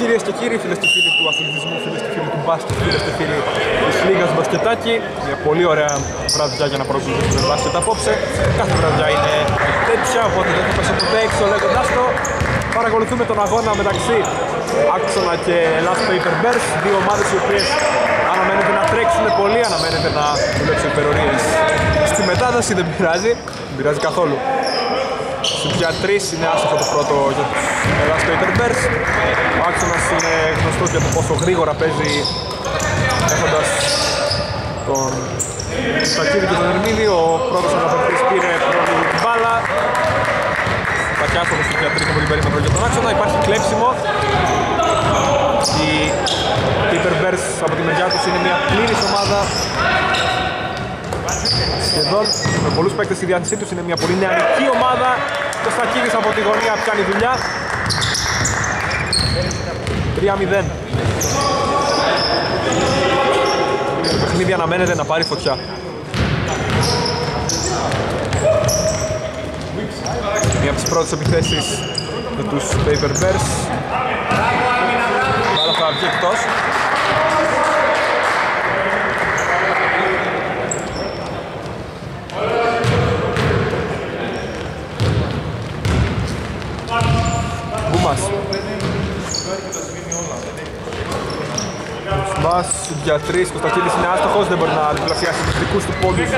Κυρίες και κύριοι, φίλες και φίλοι του αθλητισμού, φίλες και φίλοι του μπάσκετ, φίλες και φίλοι της Λίγας Μπασκετάκη, μια πολύ ωραία βραδιά για να παρακολουθήσουμε μπάσκετ απόψε. Κάθε βραδιά είναι τέτοια, οπότε δεν θα πέσω ποτέ έξω λέγοντας το. Παρακολουθούμε τον αγώνα μεταξύ Άξονα και Last Paper Bears, δύο ομάδες οι οποίες αναμένεται να τρέξουν πολύ, αναμένεται να δουλέψουν υπερορίες. Στη μετάδοση δεν πειράζει, δεν πειράζει καθόλου. Στους για τρεις είναι άστοχο το πρώτο για τους Ελλάς Paper Bears. Ο Άξονας είναι γνωστός για το πόσο γρήγορα παίζει έχοντας τον Σακίδη και τον Ερμίδη. Ο πρώτος αναπληκτής πήρε πρώτη την μπάλα. Πατιάστοχος στους για τρεις από την περίμετρο για τον Άξονα. Υπάρχει κλέψιμο. Οι Paper Bears από τη μεριά τους είναι μια πλήρης ομάδα σχεδόν με πολλούς παίκτες στη διάθεσή τους είναι μια πολύ νεανική ομάδα. Το Στακίδης από τη γωνία πιάνει δουλειά. 3-0 Το παιχνίδι αναμένεται να πάρει φωτιά. Μια από τις πρώτες επιθέσεις με τους Paper Bears Άρα θα βγει εκτός Μπούμας Μπάς για τρεις, Κωνσταντίνης είναι άστοχος, δεν μπορεί να διπλασιάσει τους δικούς του πόντους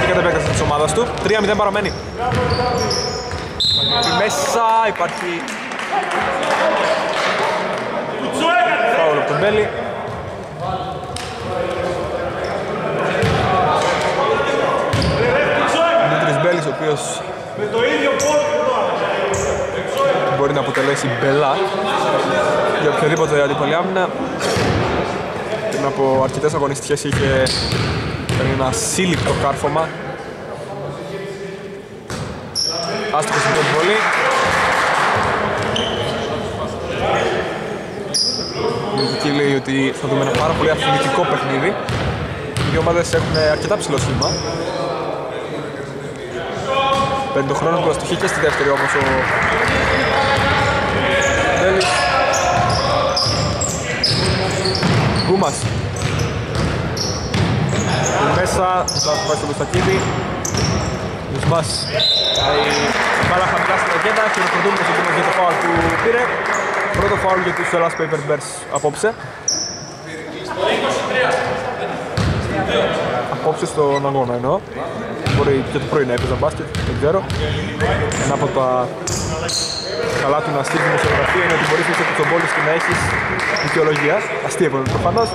και κατά επέκταση της ομάδας του. 3-0 παραμένει. Μέσα υπάρχει Φάουλο από τον Μπέλη. Δημήτρης Μπέλης, ο οποίος μπορεί να αποτελέσει μπελά για οποιοδήποτε αντίπαλη άμυνα. Πριν από αρκετές αγωνιστικές είχε κάνει ένα σύλληπτο κάρφωμα. Άστοχος στην πρώτη βολή. Εκεί λέει ότι θα δούμε ένα πάρα πολύ αθλητικό παιχνίδι. Οι δύο ομάδες έχουν αρκετά ψηλό σχήμα. Παίρνει τον χρόνο του αστοχή και στη δεύτερη όμως ο Τέλης. Γκούμας. Μέσα, θα πάει στο Κωνστακίδη. Λουσμάς. Η μπάλα χαμηλά στην αγέντα και ρεκορδούμε το Γκούμας για το φάουλ που πήρε. Πρώτο φάουλ για τους Ελλάς Paper Bears απόψε. Απόψε στον αγώνα εννοώ. Μπορεί και το πρωί να έπαιζαν μπάσκετ, δεν ξέρω. Ένα από τα καλά του να στείλει δημοσιογραφία είναι ότι μπορείς να είσαι κουτσομπόλης και να έχεις δικαιολογία. Αστείο είναι προφανώς.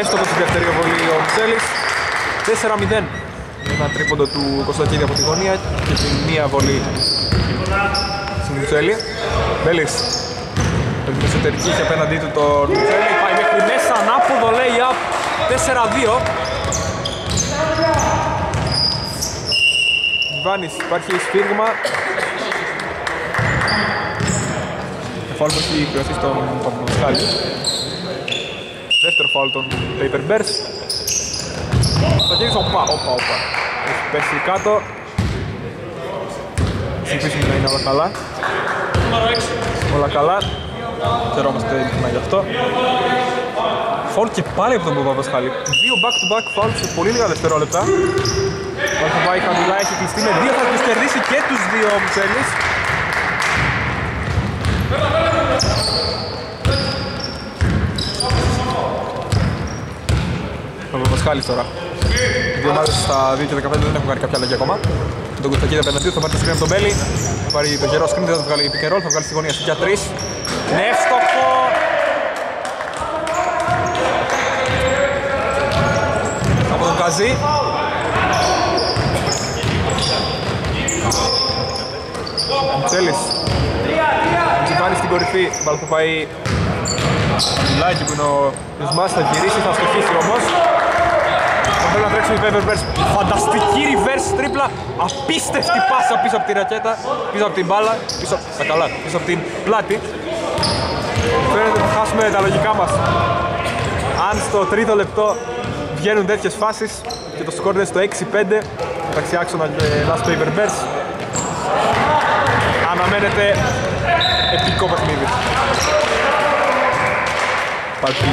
Έστοχο στη δεύτερη βολή ο Μιτσέλης. 4-0. Ένα τρίποντο του Κωνσταντίνη από τη γωνία και την μία βολή στην Μιτσέλη. Μπέλης. Με την εσωτερική και απέναντί του τον Μιτσέλη. Πάει μέχρι μέσα, ανάποδο λέει up. 4-2. Βάνης, υπάρχει σφύριγμα. Φάουλ που έχει πληρωθεί στον Παπαδοσχάλη. Δεύτερο φάουλ των Paper Bears. Στο χέρι όπα, όπα, όπα. Έχει πέσει κάτω. Ελπίζουμε να είναι όλα καλά. Όλα καλά. Χαιρόμαστε ειλικρινά γι' αυτό. Φάουλ και πάλι από τον Παπαδοσχάλη. Δύο back-to-back φάουλ σε πολύ λίγα δευτερόλεπτα. Θα πάει χαμηλά, έχει κλειστεί με δύο, θα τους κερδίσει και τους δύο ο Μουτσέλης. Ο Παπασχάλης τώρα. Οι δύο ομάδες στα 2 και 15 δεν έχουν κάνει κάποια αλλαγή ακόμα. Τον Κωνστακίδη απέναντι του θα πάρει το screen από τον Μπέλη. Θα πάρει το γερό screen, δεν θα το βγάλει pick and roll, θα βγάλει στη γωνία για 3. Είναι εύστοχο! Από τον Καζί. Μιτσέλης Τζιβάνι στην κορυφή, μπαλ θα πάει Λάκι που είναι ο Ρισμάς, θα γυρίσει, θα στοχίσει όμως Θα πρέπει να τρέξουν οι Paper Bears Φανταστική reverse τρίπλα. Απίστευτη πάσα πίσω από τη ρακέτα Πίσω από την μπάλα, πίσω, τα καλά, πίσω από την πλάτη. Φαίνεται ότι θα χάσουμε τα λογικά μας. Αν στο τρίτο λεπτό βγαίνουν τέτοιες φάσεις και το σκορ είναι στο 6-5 μεταξύ άξονα και Last Paper Bears. Αναμένεται επικό παιχνίδι. Υπάρχει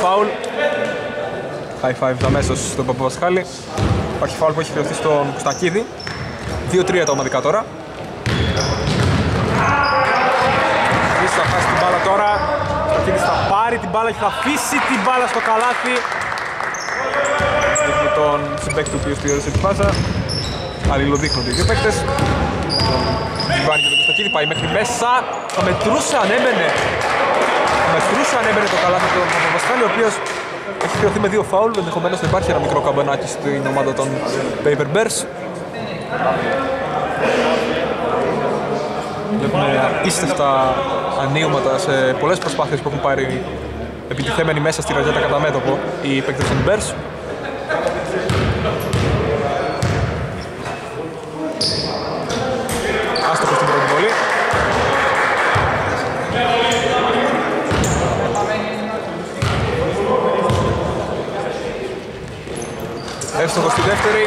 φάουλ. High five αμέσως στον Παπαπασχάλη. Υπάρχει φάουλ που έχει χρεωθεί στον Κουστακίδη. 2-3 τα ομαδικά τώρα. Ίσως θα χάσει την μπάλα τώρα. Ο Κουστακίδης θα πάρει την μπάλα και θα αφήσει την μπάλα στο καλάθι. Δείχνει τον συμπέκτη του οποίος πλήρωσε την πάσα. Αλληλοδείχνονται οι δύο παίκτες. Γιβάνι και τον Κουστακίδη πάει μέχρι μέσα. Θα μετρούσε αν έμπαινε. Θα μετρούσε αν έμπαινε το καλάθι του Παπαπασχάλη, ο οποίος έχει χρεωθεί με δύο φάουλ, ενδεχομένως θα υπάρχει ένα μικρό καμπανάκι στην ομάδα των Paper Bears. Βλέπουμε απίστευτα ανοίγματα σε πολλές προσπάθειες που έχουν πάρει επιτιθέμενοι μέσα στη ραγιάτα κατά μέτωπο οι παίκτες των Bears. Άστοχο στην πρώτη βολή. Εύστοχο στη δεύτερη.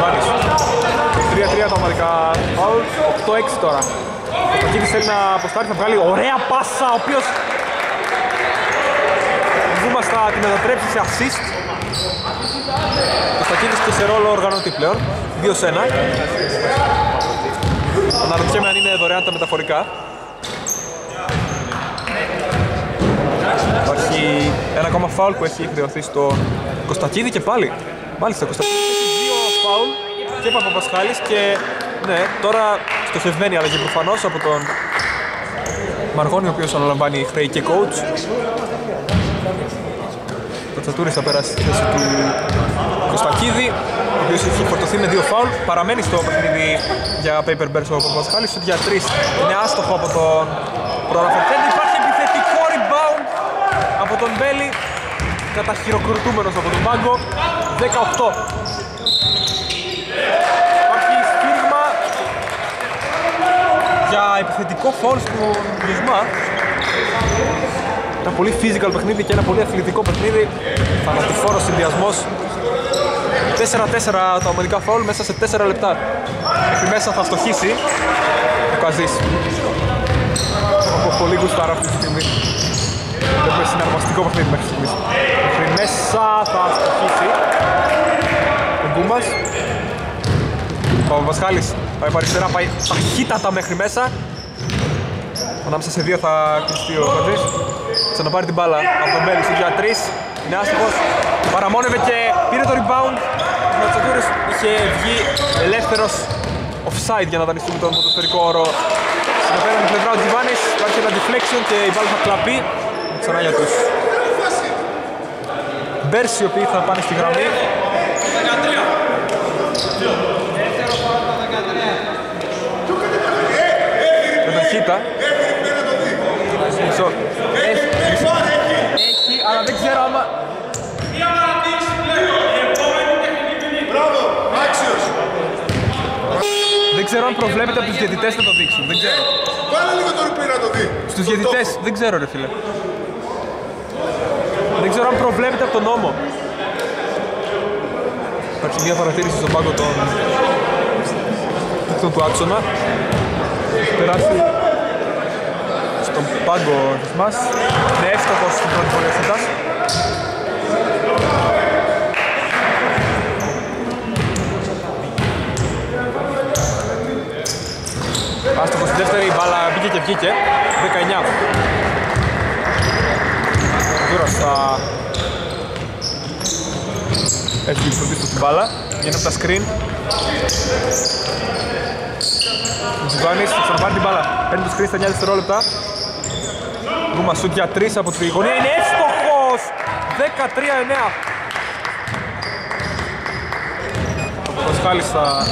Βάνης. 3-3 τα ομαδικά φάουλ. 8-6 τώρα. Ο Κοκκίδης θέλει να αποστάρει, θα βγάλει ωραία πάσα, ο οποίος Δούμα θα τη μετατρέψει σε assist. Ο Στακίδης και σε ρόλο οργανωτή πλέον. 2 σε 1. Αναρωτιέμαι αν είναι δωρεάν τα μεταφορικά. Υπάρχει ένα ακόμα φάουλ που έχει χρεωθεί στον Κωνστακίδη και πάλι. Μάλιστα, ο Κωνστακίδης έχει δύο φάουλ και Παπαπασχάλης και ναι, τώρα στοχευμένη αλλαγή προφανώς από τον Μαργόνη, ο οποίος αναλαμβάνει χρέη και coach. Ο Τσατούρης θα περάσει στη θέση του Κωνστακίδη, ο οποίος έχει φορτωθεί με δύο φάουλ. Παραμένει στο παιχνίδι για Paper Bears ο Παπαπασχάλης, στο για 3 είναι άστοχο από τον προαναφερθέντη. Υπάρχει επιθετικό rebound από τον Μπέλη, καταχειροκροτούμενος από τον πάγκο, 18. Υπάρχει σφύριγμα για επιθετικό φόλ στον Γιουσμά. Ένα πολύ physical παιχνίδι και ένα πολύ αθλητικό παιχνίδι. Θανατηφόρος συνδυασμός. 4-4 τα ομαδικά φάουλ μέσα σε 4 λεπτά. Μέχρι μέσα θα στοχίσει ο Καζής. Έχω πολύ γουστάρα αυτή τη στιγμή. Έχουμε συναρπαστικό παιχνίδι μέχρι στιγμής. Μέχρι μέσα θα στοχίσει ο Γκούμπας. Ο Παπαπασχάλης πάει από αριστερά, πάει ταχύτατα μέχρι μέσα. Ανάμεσα σε δύο θα κλειστεί ο Καζής. Ξαναπάρει την μπάλα από τον Μπέλης στο για 3. Είναι άστοχος. Παραμόνευε και πήρε το rebound. Ο Ματσατούρης είχε βγει ελεύθερος offside για να δανειστούμε τον ποδοσφαιρικό όρο. Στην απέναντι πλευρά ο Τζιβάνης, υπάρχει ένα deflection και η μπάλα θα κλαπεί. Ξανά για τους Bears οι οποίοι θα πάνε στη γραμμή. Με ταχύτητα. Μισό. Έχει, έχει, αλλά δεν ξέρω άμα... Δεν ξέρω αν προβλέπεται από τους διαιτητές να το δείξουν. Δεν ξέρω. Βάλε λίγο το ρουπί να το δει. Στους διαιτητές δεν ξέρω ρε φίλε. Δεν ξέρω αν προβλέπεται από τον νόμο. Υπάρχει μια παρατήρηση στον πάγκο των του, του άξονα. Έχει περάσει στον πάγκο της μας. Είναι εύστοχος στην πρώτη φορά αυτάς. Άστοχος στη δεύτερη, η μπάλα μπήκε και βγήκε. 19. Τώρα θα έχει στο πίσω την μπάλα. Γίνεται από τα screen. Ο Τζιβάνης θα ξαναπάρει την μπάλα. Παίρνει το screen στα 9 δευτερόλεπτα. Γκούμα σούτ για 3 από τη γωνία. Είναι εύστοχος! 13-9. Ο Πασχάλης θα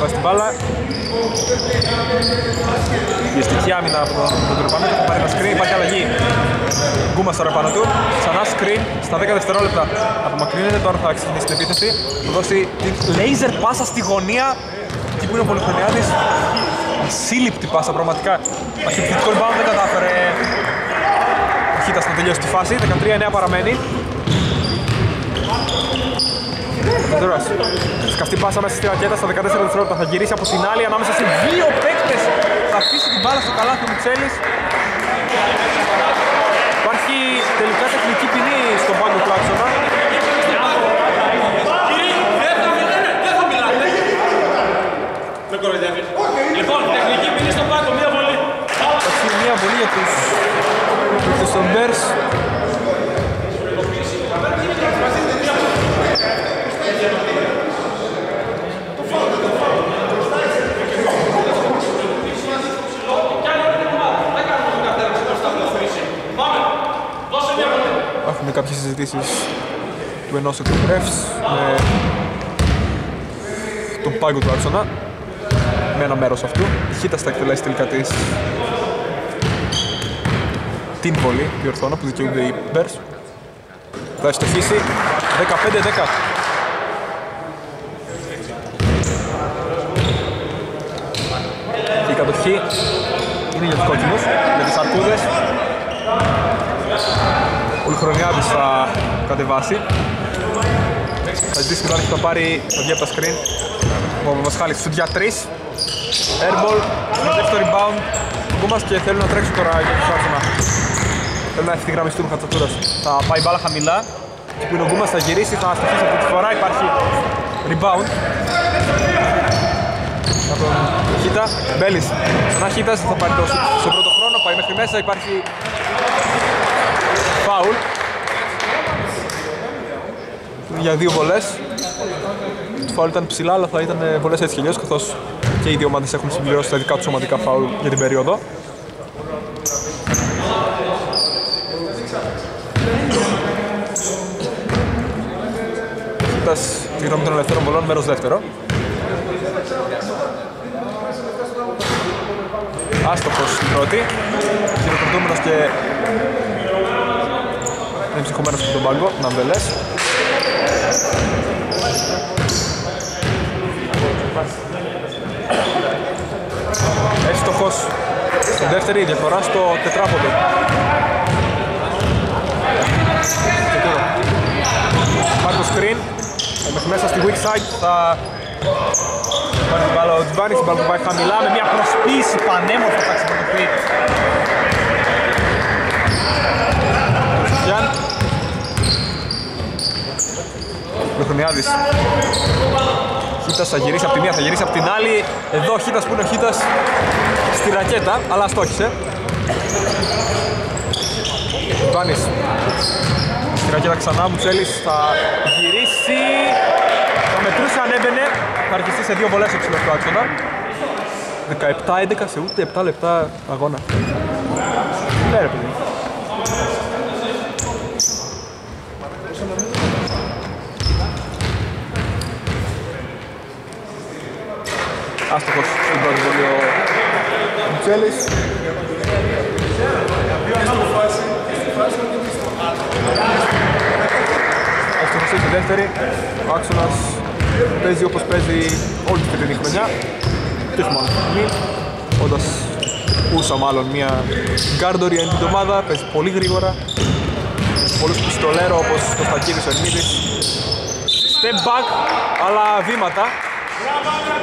βάζει την μπάλα. Πιεστική άμυνα από τον, τον Τροπάνο θα πάρει ένα screen, υπάρχει αλλαγή. Γκούμας τώρα πάνω του, ξανά screen στα 10 δευτερόλεπτα. Απομακρύνεται, τώρα θα ξεκινήσει την επίθεση. Θα δώσει την laser πάσα στη γωνία. Εκεί που είναι ο Πολυχρονιάδης. Ασύλληπτη πάσα πραγματικά. Παχυμπτικό rebound δεν κατάφερε. Ταχύτητα να τελειώσει τη φάση, 13-9 παραμένει. Κοντζόρας. Σκαστή πάσα μέσα στη ρακέτα στα 14 δευτερόλεπτα. Θα γυρίσει από την άλλη ανάμεσα σε δύο παίκτες. Θα αφήσει την μπάλα στο καλάθι ο Μιτσέλης. Υπάρχει τελικά τεχνική ποινή στον πάγκο του άξονα. Δεν κοροϊδεύεις. Λοιπόν, τεχνική ποινή στον πάγκο, μία βολή. Υπάρχει μια βολή για τους παίκτες των Έχουμε κάποιες συζητήσεις του ενός εκ των refs με τον πάγκο του άξονα με ένα μέρος αυτού. Η Χίτας θα εκτελέσει τελικά της την βολή, διορθώνω, που δικαιούνται οι Bears. Θα ευστοχίσει 15-10. Και η κατοχή είναι για τους κόκκινους, για τις αρκούδες. Ο Λιχρονιάδης θα κατεβάσει. Θα ζητήσει και θα πάρει το βγει από τα screen. Ο Παπασχάλης στους για 3. Airball, μαζεύει το rebound. Γκούμας και θέλουν να τρέξουν τώρα για τους άξονα. Θέλουν να ευθυγραμμιστούν χατσατούρας. Θα πάει μπάλα χαμηλά. Και που είναι ο Γκούμας θα γυρίσει, θα αστοχίσει αυτή τη φορά. Υπάρχει rebound. Από τον Χίτα, Μπέλης. Ξανά Χίτας θα πάρει το shoot στον πρώτο χρόνο. Πάει μέχρι μέσα, υπάρχει φάουλ. Για δύο βολές. Το φάουλ ήταν ψηλά, αλλά θα ήταν ε, βολές έτσι κι αλλιώς, καθώς και οι δύο ομάδες έχουν συμπληρώσει τα δικά τους σωματικά φάουλ για την περίοδο. Κοίτας τη γνώμη των ελευθέρων βολών, μέρος δεύτερο. Άστοχος στην πρώτη. Χειροκροτούμενος και είναι ψυχωμένος από τον πάγκο, Ναμπελές. Εύστοχος στην δεύτερη διαφορά στο τετράποδο. Και τώρα. Πάρει το screen, ε, μέχρι μέσα στη weak side θα πάρει την μπάλα ο Τζιβάνης, την μπάλα που πάει χαμηλά με μια προσποίηση πανέμορφα θα ξεπροτωθεί. Γιάν. Λεχρονιάδης. Χίτας θα γυρίσει από τη μία, θα γυρίσει από την άλλη. Εδώ ο Χίτας που είναι ο Χίτας στη ρακέτα, αλλά στόχισε. Βάνης. Στη ρακέτα ξανά, Μουτσέλης θα γυρίσει. Θα μετρούσε αν έμπαινε. Θα αρχιστεί σε δύο βολές ο ψηλός του άξονα. 17-11 σε ούτε 7 λεπτά αγώνα. Ναι ρε παιδί. Άστοχος στην πρώτη βολή ο Μουτσέλης. Άστοχος έχει δεύτερη. Ο άξονας παίζει όπως παίζει όλη τη φετινή χρονιά. Και όχι μόνο τη φετινή. Όντας ούσα μάλλον μια guard oriented ομάδα, παίζει πολύ γρήγορα. Πολλούς πιστολέρο όπως ο Κωνσταντίνης ο Ερμίδης. Step back, αλλά βήματα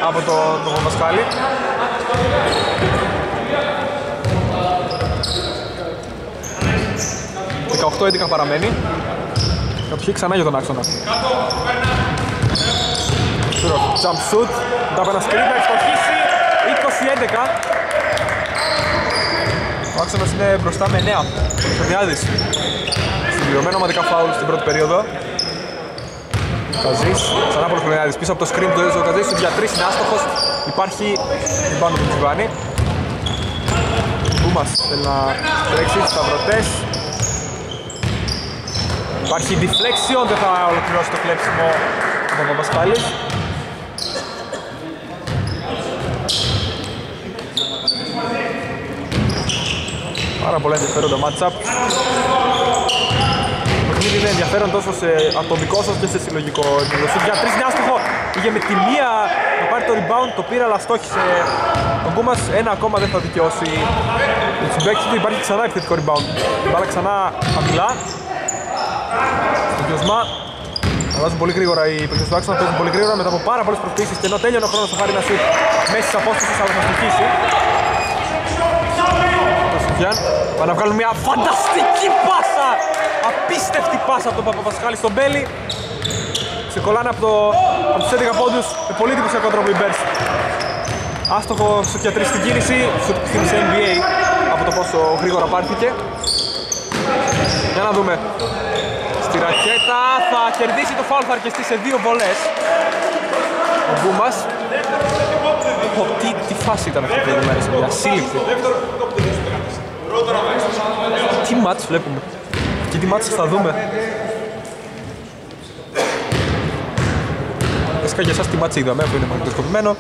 από τον το Παπασχάλη. Το 18-11 παραμένει. Κατοχή ξανά για τον άξονα. Τώρα, jump shoot, μετά από ένα screen θα ευστοχίσει 20-11. Ο άξονας είναι μπροστά με 9. Χρονιάδης. Συμπληρωμένο ομαδικά φάουλ στην πρώτη περίοδο. Καζής, ξανά από τον Χρονιάδης, πίσω από το screen του ο Καζής, για τρεις είναι άστοχος. Υπάρχει πάνω του Τζιβάνι. Μπούμας θέλει να τρέξει στους σταυρωτές. Υπάρχει deflection, δεν θα ολοκληρώσει το κλέψιμο ο Παπασχάλης. Πάρα πολλά ενδιαφέροντα matchup. Το παιχνίδι είναι ενδιαφέρον τόσο σε ατομικό όσο και σε συλλογικό επίπεδο. Σου για τρεις είναι άστοχο. Πήγε με τη μία να πάρει το rebound, το πήρε αλλά στόχισε. Ο Γκούμας ένα ακόμα δεν θα δικαιώσει. Ο συμπαίκτης του υπάρχει ξανά επιθετικό rebound. Η μπάλα ξανά χαμηλά. Στο διοσμά. Αλλάζουν πολύ γρήγορα οι παίκτες του άξονα, παίζουν πολύ γρήγορα μετά από πάρα πολλές προσπίσεις και ενώ τέλειωνε ο χρόνος θα πάρει ένα σουτ μέσα στις απόστασης αλλά θα στοιχήσει. Το Σουφιάν πάει να βγάλουν μια φανταστική πάσα! Απίστευτη πάσα από τον Παπαπασχάλη στον Μπέλη. Ξεκολλάνε από, το, από τους 11 πόντους με πολύ εντυπωσιακό τρόπο οι Bears. Άστοχο στο γιατρή στην κίνηση, σου θύμισε NBA από το πόσο γρήγορα πάρθηκε. Για να δούμε. Στη ρακέτα θα κερδίσει το φάουλ, θα αρκεστεί σε δύο βολές. Ο Μπούμας. Πω, τι, τι φάση ήταν αυτή την ημέρα, σε ασύλληπτη. Τι μάτς βλέπουμε. Και τι μάτς θα δούμε. Βασικά για εσάς τι μάτς είδαμε, αφού είναι μαγνητοσκοπημένο.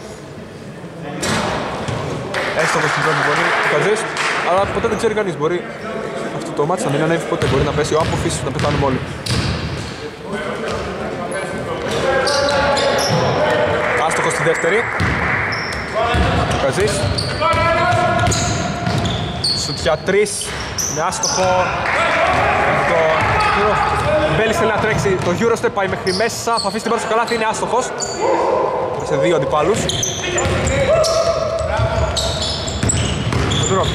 Έστω στην πρώτη βολή του Καζής, αλλά ποτέ δεν ξέρει κανείς. Μπορεί αυτό το μάτς να μην ανέβει ποτέ, μπορεί να πέσει ο Άμποφης, να πεθάνουμε όλοι. Άστοχος στη δεύτερη. Ο Καζής. Σουτιά 3 με άστοχο. Το Μπέλης θέλει να τρέξει το Eurostep, πάει μέχρι μέσα, θα αφήσει την πρώτη στο καλάθι, είναι άστοχος. Σε δύο αντιπάλους. Τουρόφ.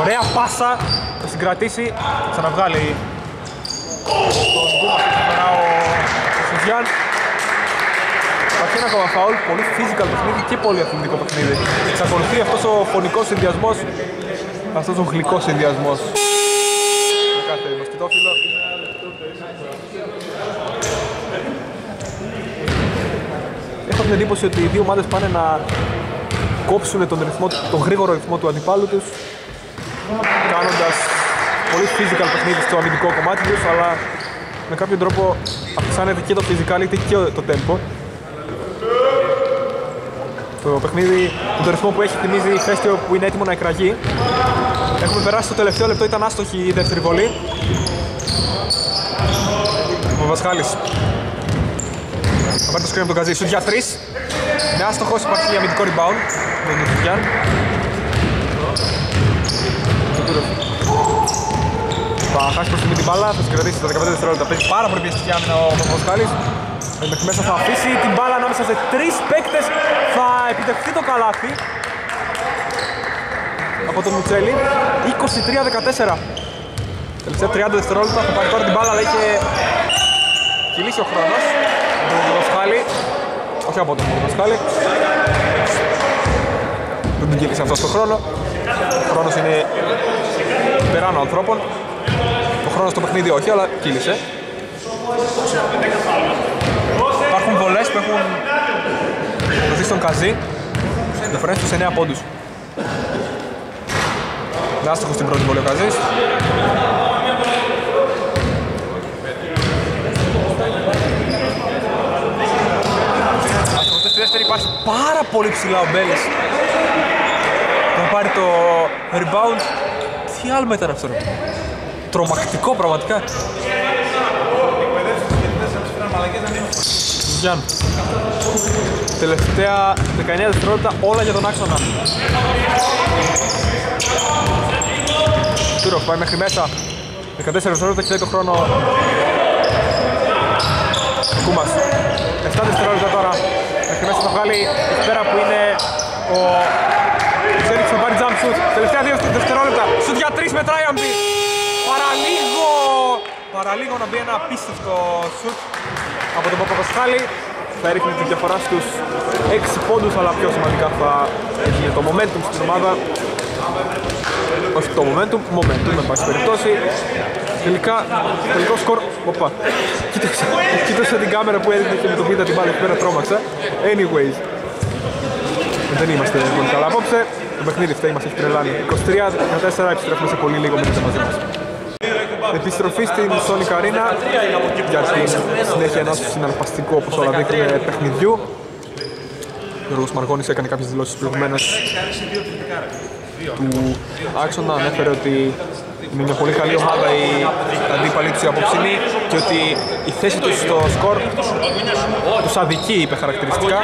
Ωραία πάσα, θα συγκρατήσει, θα ξαναβγάλει τον Γκούμας και ξεπερά ο Σουζιάν. Υπάρχει ένα ακόμα φαουλ, πολύ physical παιχνίδι και πολύ αθλητικό παιχνίδι. Εξακολουθεί αυτός ο φωνικός συνδυασμός, αυτός ο γλυκός συνδυασμός. Με κάθε μασκητόφυλλο. Την εντύπωση ότι οι δύο ομάδες πάνε να κόψουν τον, ρυθμό, τον γρήγορο ρυθμό του αντιπάλου τους κάνοντας πολύ physical παιχνίδι στο αμυντικό κομμάτι τους αλλά με κάποιο τρόπο αυξάνεται και το physicality και το tempo. Το παιχνίδι με τον ρυθμό που έχει θυμίζει η Φέστιο που είναι έτοιμο να εκραγεί. Έχουμε περάσει το τελευταίο λεπτό ήταν άστοχη η δεύτερη βολή. Ο Βασχάλης. θα πάρει το σκριν από τον Καζί, σουτ για 3 είναι άστοχος, υπάρχει αμυντικό rebound με τον Φουγιάν θα χάσει προς την μπάλα, θα συγκρατήσει τα 15 δευτερόλεπτα. Παίζει πάρα πολύ πιεστική άμυνα ο Παπασκάλης. Μέχρι μέσα θα αφήσει την μπάλα ανάμεσα σε τρεις παίκτες. Θα επιτευχθεί το καλάθι. Από τον Μουτσέλη. 23-14. Τελευταία 30 δευτερόλεπτα θα πάρει τώρα την μπάλα, αλλά είχε κυλήσει ο χρόνος. Από τον Παπασκάλη. Όχι από τον Παπασκάλη. Δεν την κυλήσει αυτός το χρόνο. Ο χρόνος είναι υπεράνω ανθρώπων. Το χρόνος στο παιχνίδι όχι, αλλά κύλησε. Υπάρχουν βολές που έχουν δοθεί στον Καζί. Διαφορές τους 9 πόντους. Είναι άστοχος στην πρώτη βολή ο Καζής. Άστοχος στη δεύτερη υπάρχει πάρα πολύ ψηλά ο Μπέλης. Θα πάρει το rebound. Τι άλλο ήταν αυτό ρε. Τρομακτικό πραγματικά. Γιάν. Τελευταία 19 δευτερόλεπτα όλα για τον άξονα. Τούροφ πάει μέχρι μέσα. 14 δευτερόλεπτα και λέει το χρόνο. Κούμας. 7 δευτερόλεπτα τώρα. Μέχρι μέσα θα βγάλει εκεί πέρα που είναι ο Ξέρεις θα πάρει jump shoot. Τελευταία 2 δευτερόλεπτα. Σουτ για 3 μετράει αν μπει. Παραλίγο. Παραλίγο να μπει ένα απίστευτο σουτ από τον Παπαπασχάλη. Θα ρίχνει τη διαφορά στους 6 πόντους, αλλά πιο σημαντικά θα έχει το momentum στην ομάδα. Όχι το momentum, momentum με πάση περιπτώσει. Τελικά, τελικό σκορ, οπα, κοίταξε, κοίταξε την κάμερα που έδινε και με το βίντεο την πάλι εκεί πέρα τρόμαξα. Anyways, δεν είμαστε πολύ καλά απόψε. Το παιχνίδι φταίει μας έχει τρελάνει. 23-14 επιστρέφουμε σε πολύ λίγο μείνετε μαζί μας. Επιστροφή στην Sonic Arena για την συνέχεια ενός συναρπαστικού όπως όλα δείχνουν παιχνιδιού. Ο Γιώργος Μαργώνης έκανε κάποιες δηλώσεις προηγουμένως του άξονα, ανέφερε ότι είναι μια πολύ καλή ομάδα η αντίπαλη τους η απόψινή και ότι η θέση τους στο σκορ τους αδικεί είπε χαρακτηριστικά.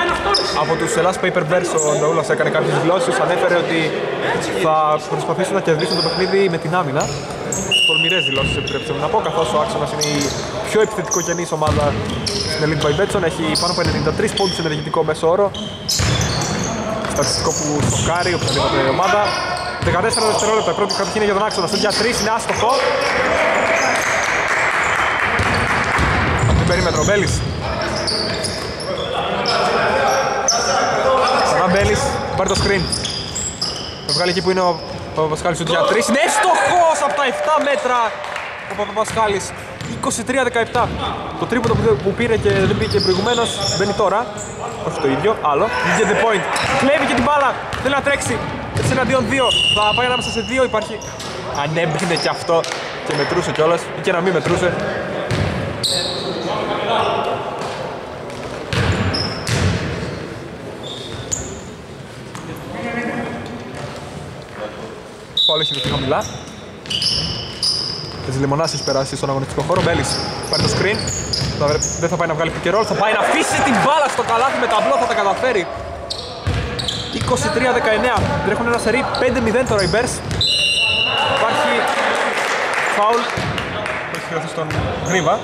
Από τους Ελλάς Paper Bears ο Νταούλας έκανε κάποιες δηλώσεις, ανέφερε ότι θα προσπαθήσουν να κερδίσουν το παιχνίδι με την άμυνα. Τολμηρές δηλώσεις επιτρέψτε μου να πω, καθώς ο άξονας είναι η πιο επιθετικογενής ομάδα στην Είναι lead by Betson, έχει πάνω από 93 πόντους ενεργητικό μέσο όρο. Στατιστικό που σοκάρει οποιαδήποτε ομάδα. 14 δευτερόλεπτα, η πρώτη κατοχή είναι για τον άξονα. Στο για 3 είναι άστοχο. Από την περίμετρο, Μπέλης. Ξανά Μπέλης, πάρει το screen. Το βγάλει εκεί που είναι ο Παπαπασχάλης στο για 3. Είναι έστοχος από τα 7 μέτρα ο Παπαπασχάλης. 23-17. Το τρίποντο που, που πήρε και δεν πήγε προηγουμένως μπαίνει τώρα. Όχι το ίδιο, άλλο. Βγήκε the point. Κλέβει και την μπάλα. Θέλει να τρέξει. Έτσι εναντίον 2. Θα πάει ανάμεσα σε 2. Υπάρχει. Ανέμπαινε και αυτό. Και μετρούσε κιόλας. Ή και να μην μετρούσε. Φάουλ έχει δοθεί χαμηλά. Της Λιμονάς έχει περάσει στον αγωνιστικό χώρο. Μπέλης πάρει το screen. Θα βρε- Δεν θα πάει να βγάλει pick and roll. Θα πάει να αφήσει την μπάλα στο καλάθι με ταμπλό. Θα τα καταφέρει. 23-19. Τρέχουν ένα σερί 5-0 τώρα οι Bears. Υπάρχει φάουλ που έχει χρεωθεί στον Γρήβα.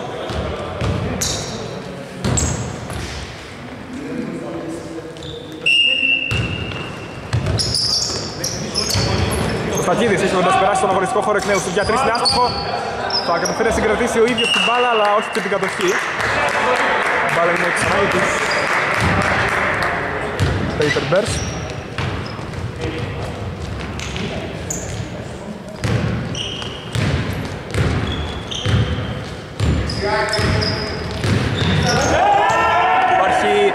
Ο Στακίδης έχει κοντά περάσει στον αγωνιστικό χώρο εκ νέου. Στο για τρεις είναι άστοχο. Θα καταφέρει να συγκρατήσει ο ίδιος την μπάλα, αλλά όχι και την κατοχή. Η μπάλα είναι ξανά για τους Paper Bears. Υπάρχει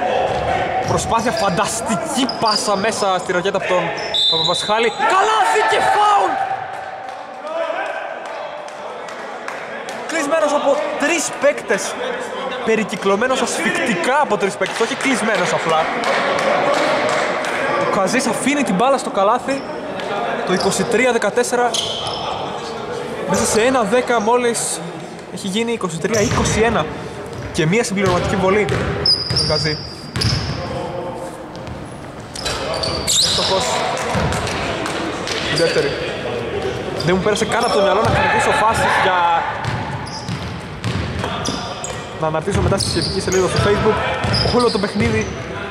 προσπάθεια φανταστική πάσα μέσα στη ρακέτα από τον Παπαπασχάλη. Καλάθι και φάουλ! Κλεισμένος από τρεις παίκτες. Περικυκλωμένος ασφικτικά από τρεις παίκτες, όχι κλεισμένος απλά. Ο Καζής αφήνει την μπάλα στο καλάθι. Το 23-14 μέσα σε ένα 10 μόλις έχει γίνει 23-21 και μία συμπληρωματική βολή για τον Καζή. Εύστοχος. Η δεύτερη. Δεν μου πέρασε καν από το μυαλό να χρησιμοποιήσω φάσεις για να αναρτήσω μετά στη σχετική σελίδα στο facebook όλο το παιχνίδι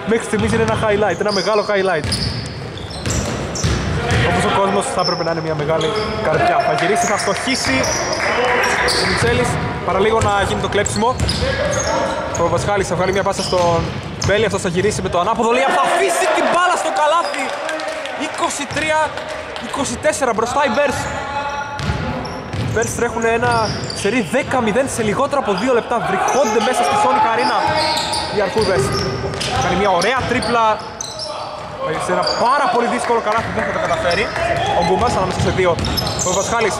μέχρι στιγμής είναι ένα highlight, ένα μεγάλο highlight. Όπως ο κόσμος θα έπρεπε να είναι μια μεγάλη καρδιά. Θα γυρίσει, θα στοχίσει ο Μιτσέλης, παραλίγο να γίνει το κλέψιμο. Ο Βασχάλης θα βγάλει μια πάσα στον Μπέλη, αυτός θα γυρίσει με το ανάποδο Λία, θα αφήσει την μπάλα στο καλάθι. 23-24 μπροστά οι Bears. Οι Bears τρέχουν ένα σερί 10-0 σε λιγότερο από 2 λεπτά. Βριχόνται μέσα στη Sonic Arena οι Αρκούδες. Κάνει μια ωραία τρίπλα σε ένα πάρα πολύ δύσκολο καλάθι δεν θα το καταφέρει. Ο Γκουμάς ανάμεσα σε δύο. Ο Βασχάλης.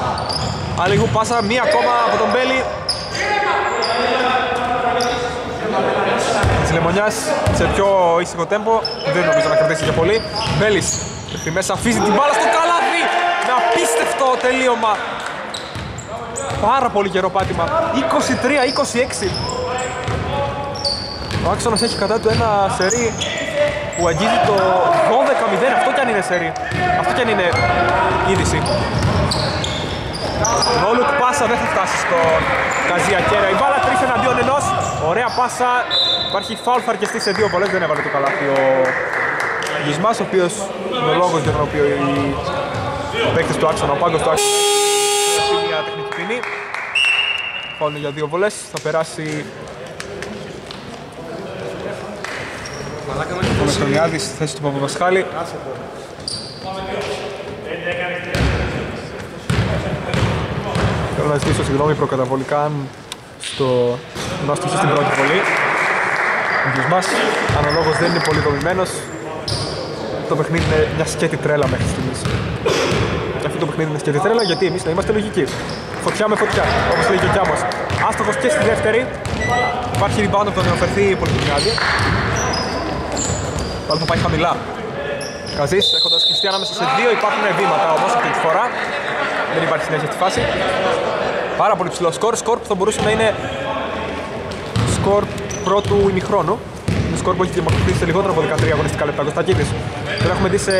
Αλληγού πάσα, μία ακόμα από τον Μπέλη. Της Λεμονιάς σε πιο ήσυχο τέμπο. Δεν νομίζω να κερδίσει και πολύ. Μπέλης. Στη μέσα αφήσει την μπάλα στο καλάθι. Με απίστευτο τελείωμα. Πάρα πολύ καιρό πάτημα. 23-26. Ο Άξονας έχει κατά του ένα σερί που αγγίζει το 12-0. Αυτό κι αν είναι σερί. Αυτό κι αν είναι είδηση. Νόλουκ πάσα δεν θα φτάσει στον Καζία Κέρα. Η μπάλα τρεις εναντίον ενός. Ωραία πάσα. Υπάρχει φάουλ, θα αρκεστεί σε δύο βολές. Δεν έβαλε το καλάθι ο Γισμάς, ο οποίος είναι ο λόγος για τον οποίο οι παίκτες του Άξονα, ο πάγκος του Άξονα έχει μια τεχνική ποινή. Φάουλ είναι για δύο βολές. Θα περάσει ο Μεστονιάδης στη θέση του Παπαπασχάλη. Θέλω να ζητήσω συγγνώμη προκαταβολικά αν στο γνώστησε στην πρώτη βολή. Ο Γκισμάς, αν ο λόγος δεν είναι πολύ δομημένος, το παιχνίδι είναι μια σκέτη τρέλα μέχρι στιγμής. Και αυτό το παιχνίδι είναι σκέτη τρέλα γιατί εμείς να είμαστε λογικοί. Φωτιά με φωτιά, όπως λέει και ο Κιάμος. Άστοχος και στη δεύτερη. Υπάρχει rebound από τον νεοφερθή Πολυτιμιάδη. Πάλι θα πάει χαμηλά. Καζής έχοντας κλειστεί ανάμεσα σε δύο υπάρχουν βήματα όμως αυτή τη φορά. Δεν υπάρχει συνέχεια στη φάση. Πάρα πολύ ψηλό σκορ. Σκορ που θα μπορούσε να είναι σκορ πρώτου ημιχρόνου. Είναι σκορ που έχει διαμορφωθεί σε λιγότερο από 13 αγωνιστικά λεπτά. Κωνστακίδης. Τον έχουμε δει σε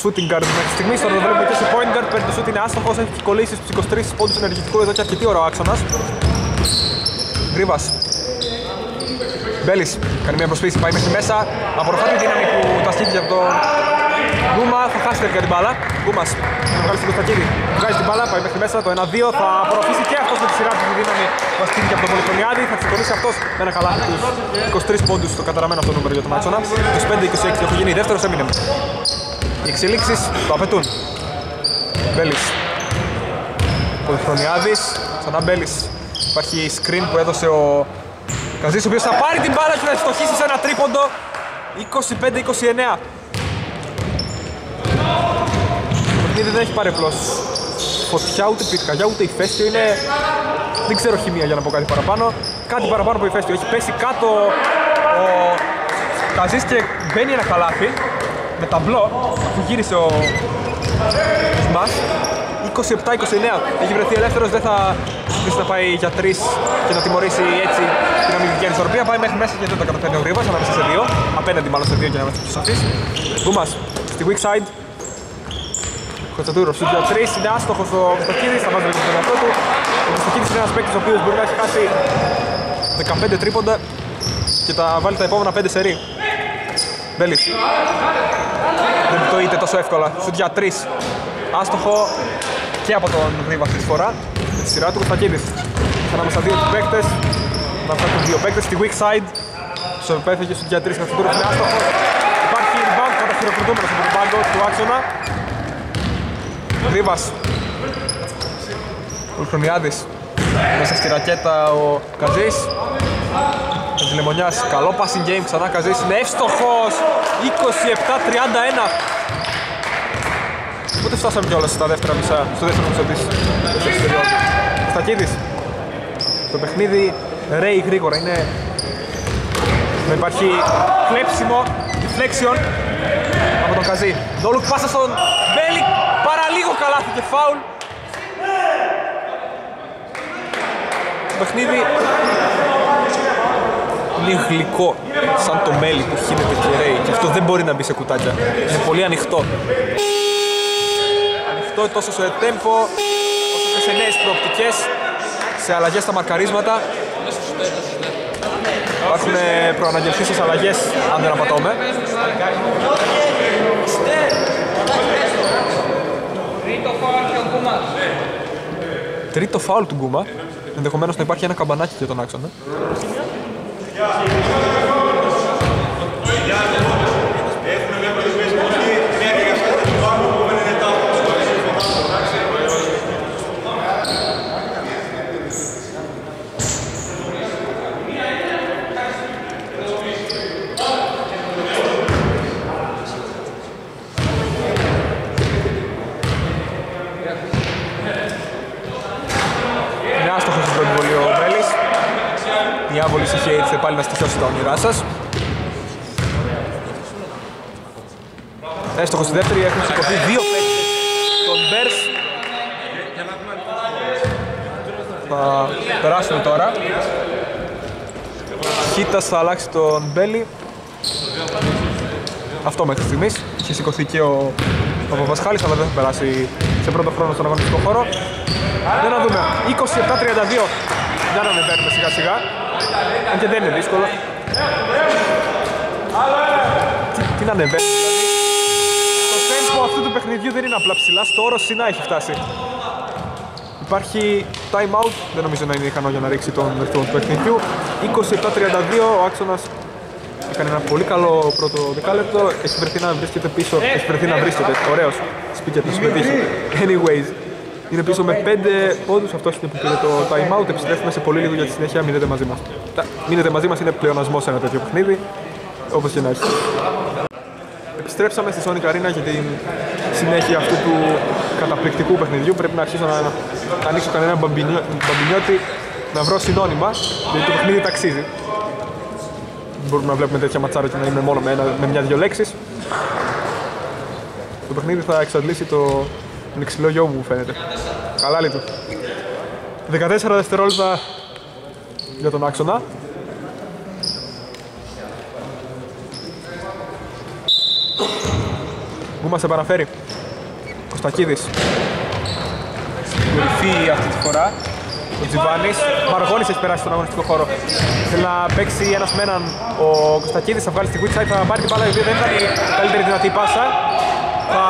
shooting guard μέχρι στιγμής. Τώρα το βλέπουμε και σε point guard. Παίρνει το shoot είναι άστοχος. Έχει κολλήσει στους 23 πόντους ενεργητικού εδώ και αρκετή ώρα ο άξονας. Γρήβας. Μπέλης κάνει μια προσποίηση, πάει μέχρι μέσα. Απορροφά τη δύναμη που τα σκύτηκε από τον Γκούμα. Θα χάσει τελικά την μπάλα. Γκούμας θα βγάλει στην Κωνσταντίνη. Βγάζει την μπάλα, πάει μέχρι μέσα. Το 1-2 θα απορροφήσει και αυτός με τη σειρά του τη δύναμη που ασκήθηκε από τον Πολυχρονιάδη. Θα ξεκολλήσει αυτός με ένα καλάθι τους 23 πόντους στο καταραμένο αυτό νούμερο για τον άξονα. 25-26 έχω γίνει δεύτερος, έμεινε. Οι εξελίξεις το απαιτούν. Μπέλης. Πολυχρονιάδης, ξανά Μπέλης. Υπάρχει screen που έδωσε ο Καζής ο οποίος θα πάρει την μπάλα και θα ευστοχίσει σε ένα τρίποντο. 25-29 Το παιχνίδι δεν έχει πάρει απλώς φωτιά ούτε πυρκαγιά ούτε ηφαίστειο. Είναι δεν ξέρω χημεία για να πω κάτι παραπάνω. Κάτι παραπάνω από ηφαίστειο. Έχει πέσει κάτω ο Καζής και μπαίνει ένα καλάθι με ταμπλό αφού γύρισε ο Σμάς 27-29 έχει βρεθεί ελεύθερος δεν θα αφήσει να πάει για τρεις και να τιμωρήσει έτσι την αμυντική ανισορροπία πάει μέχρι μέσα και δεν τα καταφέρνει ο Γρήβας ανάμεσα σε δύο. Απέναντι μάλλον σε δύο για να είμαστε πιο σαφείς Γκούμας στη weak side. Κωνσταντούρος σου για τρεις. Είναι άστοχος ο Κωνσταντίδης θα βάζει λίγο τον εαυτό του. Ο Κωνσταντίδης είναι ένας παίκτης ο οποίος μπορεί να έχει χάσει 15 τρίποντα και τα βάλει τα επόμενα 5 σερί Μπέλης. Δεν το είτε τόσο εύκολα. Σου για τρεις. Άστοχο και από τον Γρήβα αυτή τη φορά με τη σειρά του Κωνσταντίδης ανάμεσα δύο τους παίκτες. Ανάμεσα τους δύο παίκτες στη weak side. Στο επέφεγε σου για τρεις Κωνσταντούρος είναι άστοχος. Υπάρχει rebound καταχειροκροτούμενος από τον πάγκο του άξονα. Γρήβας Ουλχρονιάδης μέσα στη ρακέτα ο Καζής. Λεμονιάς, καλό passing game, ξανά Καζής. Είναι εύστοχος. 27-31 Ούτε φτάσαμε κιόλας στα δεύτερα μισά, στο δεύτερο μισό της; Δεύτερης περίοδου Στακίδης. Το παιχνίδι ρέει γρήγορα, είναι να υπάρχει κλέψιμο, deflection από τον Καζή Ντόλουκ πάσα στον Μπέλι, παραλίγο καλάθι και φάουλ. Το παιχνίδι είναι γλυκό σαν το μέλι που χύνεται και ρέει. Και αυτό δεν μπορεί να μπει σε κουτάκια. Είναι πολύ ανοιχτό. Ανοιχτό τόσο σε tempo όσο και σε νέες προοπτικές, σε αλλαγές στα μαρκαρίσματα. Υπάρχουν προαναγγελθήσεις αλλαγές, αν δεν απατώμε. Τρίτο φάουλ του Γκούμα. Ενδεχομένως να υπάρχει ένα καμπανάκι για τον άξονα. Είναι άστοχος στην πρώτη βολή ο Μέλης. Η άβολης είχε ήρθε πάλι να στοιχειώσει τα όνειρά σας. Έστοχος στη δεύτερη, έχουν σηκωθεί δύο παίκτες των Bears. Θα περάσουμε τώρα. Χίτας θα αλλάξει τον Μπέλι. Αυτό μέχρι στιγμής. Είχε σηκωθεί και ο Παπαπασχάλης, αλλά δεν θα περάσει σε πρώτο χρόνο στον αγωνιστικό χώρο. Για να δούμε. 27-32. Για να ανεβαίνουμε σιγά σιγά. Αν και δεν είναι δύσκολο. Τι, τι να ανεβαίνει δηλαδή. Το tempo αυτού του παιχνιδιού δεν είναι απλά ψηλά. Στο όρο Σινά έχει φτάσει. Υπάρχει time out, δεν νομίζω να είναι ικανό για να ρίξει τον ρυθμό του παιχνιδιού. 27-32, ο άξονας έκανε ένα πολύ καλό πρώτο δεκάλεπτο. Έχει βρεθεί να βρίσκεται πίσω, έχει βρεθεί να βρίσκεται. Ωραίος, σπίτια του συμμετείχε. Anyways, είναι πίσω με 5 πόντους, αυτός είναι που πήρε το time out. Επιστρέφουμε σε πολύ λίγο για τη συνέχεια, μείνετε μαζί μας. Τα- Μείνετε μαζί μας είναι πλεονασμός σε ένα τέτοιο παιχνίδι, όπως και να έχει. Επιστρέψαμε στη Sonic Arena για την συνέχεια αυτού του καταπληκτικού παιχνιδιού. Πρέπει να αρχίσω να, να ανοίξω κανένα μπαμπινιό- μπαμπινιώτη να βρω συνώνυμα, γιατί το παιχνίδι ταξίζει. Δεν μπορούμε να βλέπουμε τέτοια ματσάρα και να είμαι μόνο με, ένα, με μια-δυο λέξεις. Το παιχνίδι θα εξαντλήσει το λεξιλόγιο μου, μου φαίνεται. Καλά λειτουργεί. 14 δευτερόλεπτα για τον άξονα. Πού μας επαναφέρει; Κωστακίδης. Στην κορυφή αυτή τη φορά. Ο Τζιβάνης, Μαργόνης έχει περάσει στον αγωνιστικό χώρο. Θέλει να παίξει ένας με έναν. Ο Κωστακίδης θα βγάλει στη quick side, θα πάρει την μπάλα η οποία δεν ήταν η καλύτερη δυνατή πάσα. Θα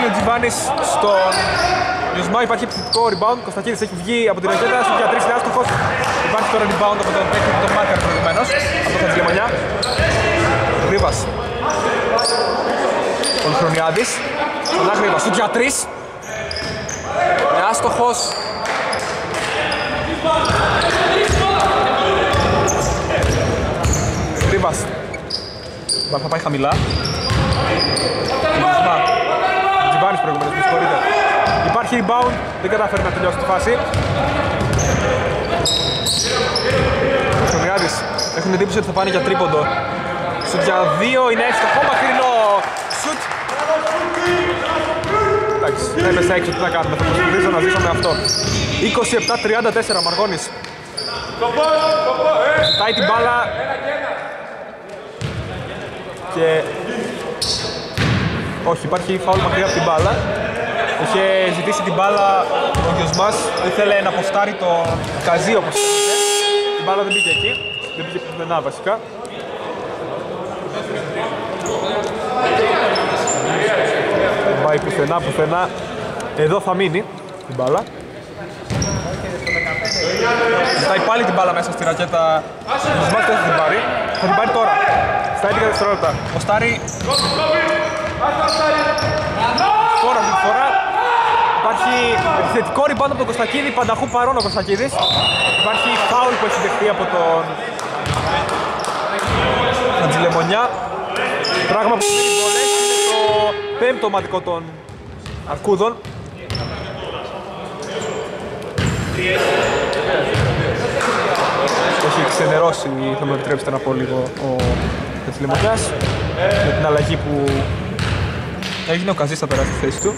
βγάλει ο Τζιβάνης στον Γιωσμά, υπάρχει επιθετικό rebound. Ο Κωστακίδης έχει βγει από την ρακέτα, στο για τρεις είναι άστοχος. Υπάρχει τώρα rebound από τον παίκτη του τον Μάκαρ προηγουμένως, από τον Χατζηλεμονιά. Γρήβας. Ο Χρονιάδης. Ξανά Γρήβας, στο για τρεις. Είναι άστοχος. Γρήβας. Θα πάει χαμηλά. Γιωσμά. Τζιβάνης προηγουμένως, με συγχωρείτε. Υπάρχει rebound, δεν κατάφερε να τελειώσει τη φάση. Ο Χρονιάδης έχουν εντύπωση ότι θα πάνε για τρίποντο. Σουτ για δύο είναι εύστοχο, μακρινό σουτ. Εντάξει, δεν έπεσε έξω, τι να κάνουμε, θα προσπαθήσω να ζήσω με αυτό. 27-34, Μαργόνης. Ζητάει την μπάλα. Και... Όχι, υπάρχει φάουλ μακριά από την μπάλα. Είχε ζητήσει την μπάλα ο Γιωσμάς, ήθελε να αποστάρει το καζί όπως λέγεται. Η μπάλα δεν πήγε εκεί, δεν πήγε πουθενά βασικά. Δεν πάει πουθενά, πουθενά. Εδώ θα μείνει την μπάλα. Ζητάει πάλι την μπάλα μέσα στη ρακέτα. Ο Γιωσμάς δεν θα την πάρει. Θα την πάρει τώρα. Στα 11 δευτερόλεπτα. Ο Στάρι Τώρα αυτή τη φορά υπάρχει επιθετικό rebound από τον Κωστακίδη, πανταχού παρόν ο Κωστακίδης. Υπάρχει φάουλ που έχει δεχτεί από τον Αντζηλεμονιά. Πράγμα που δίνει βολές είναι το πέμπτο ομαδικό των Αρκούδων. Έχει ξενερώσει, θα με επιτρέψετε να πω λίγο, ο Αντζηλεμονιάς με την αλλαγή που έγινε ο Καζής θα περάσει στη θέση του.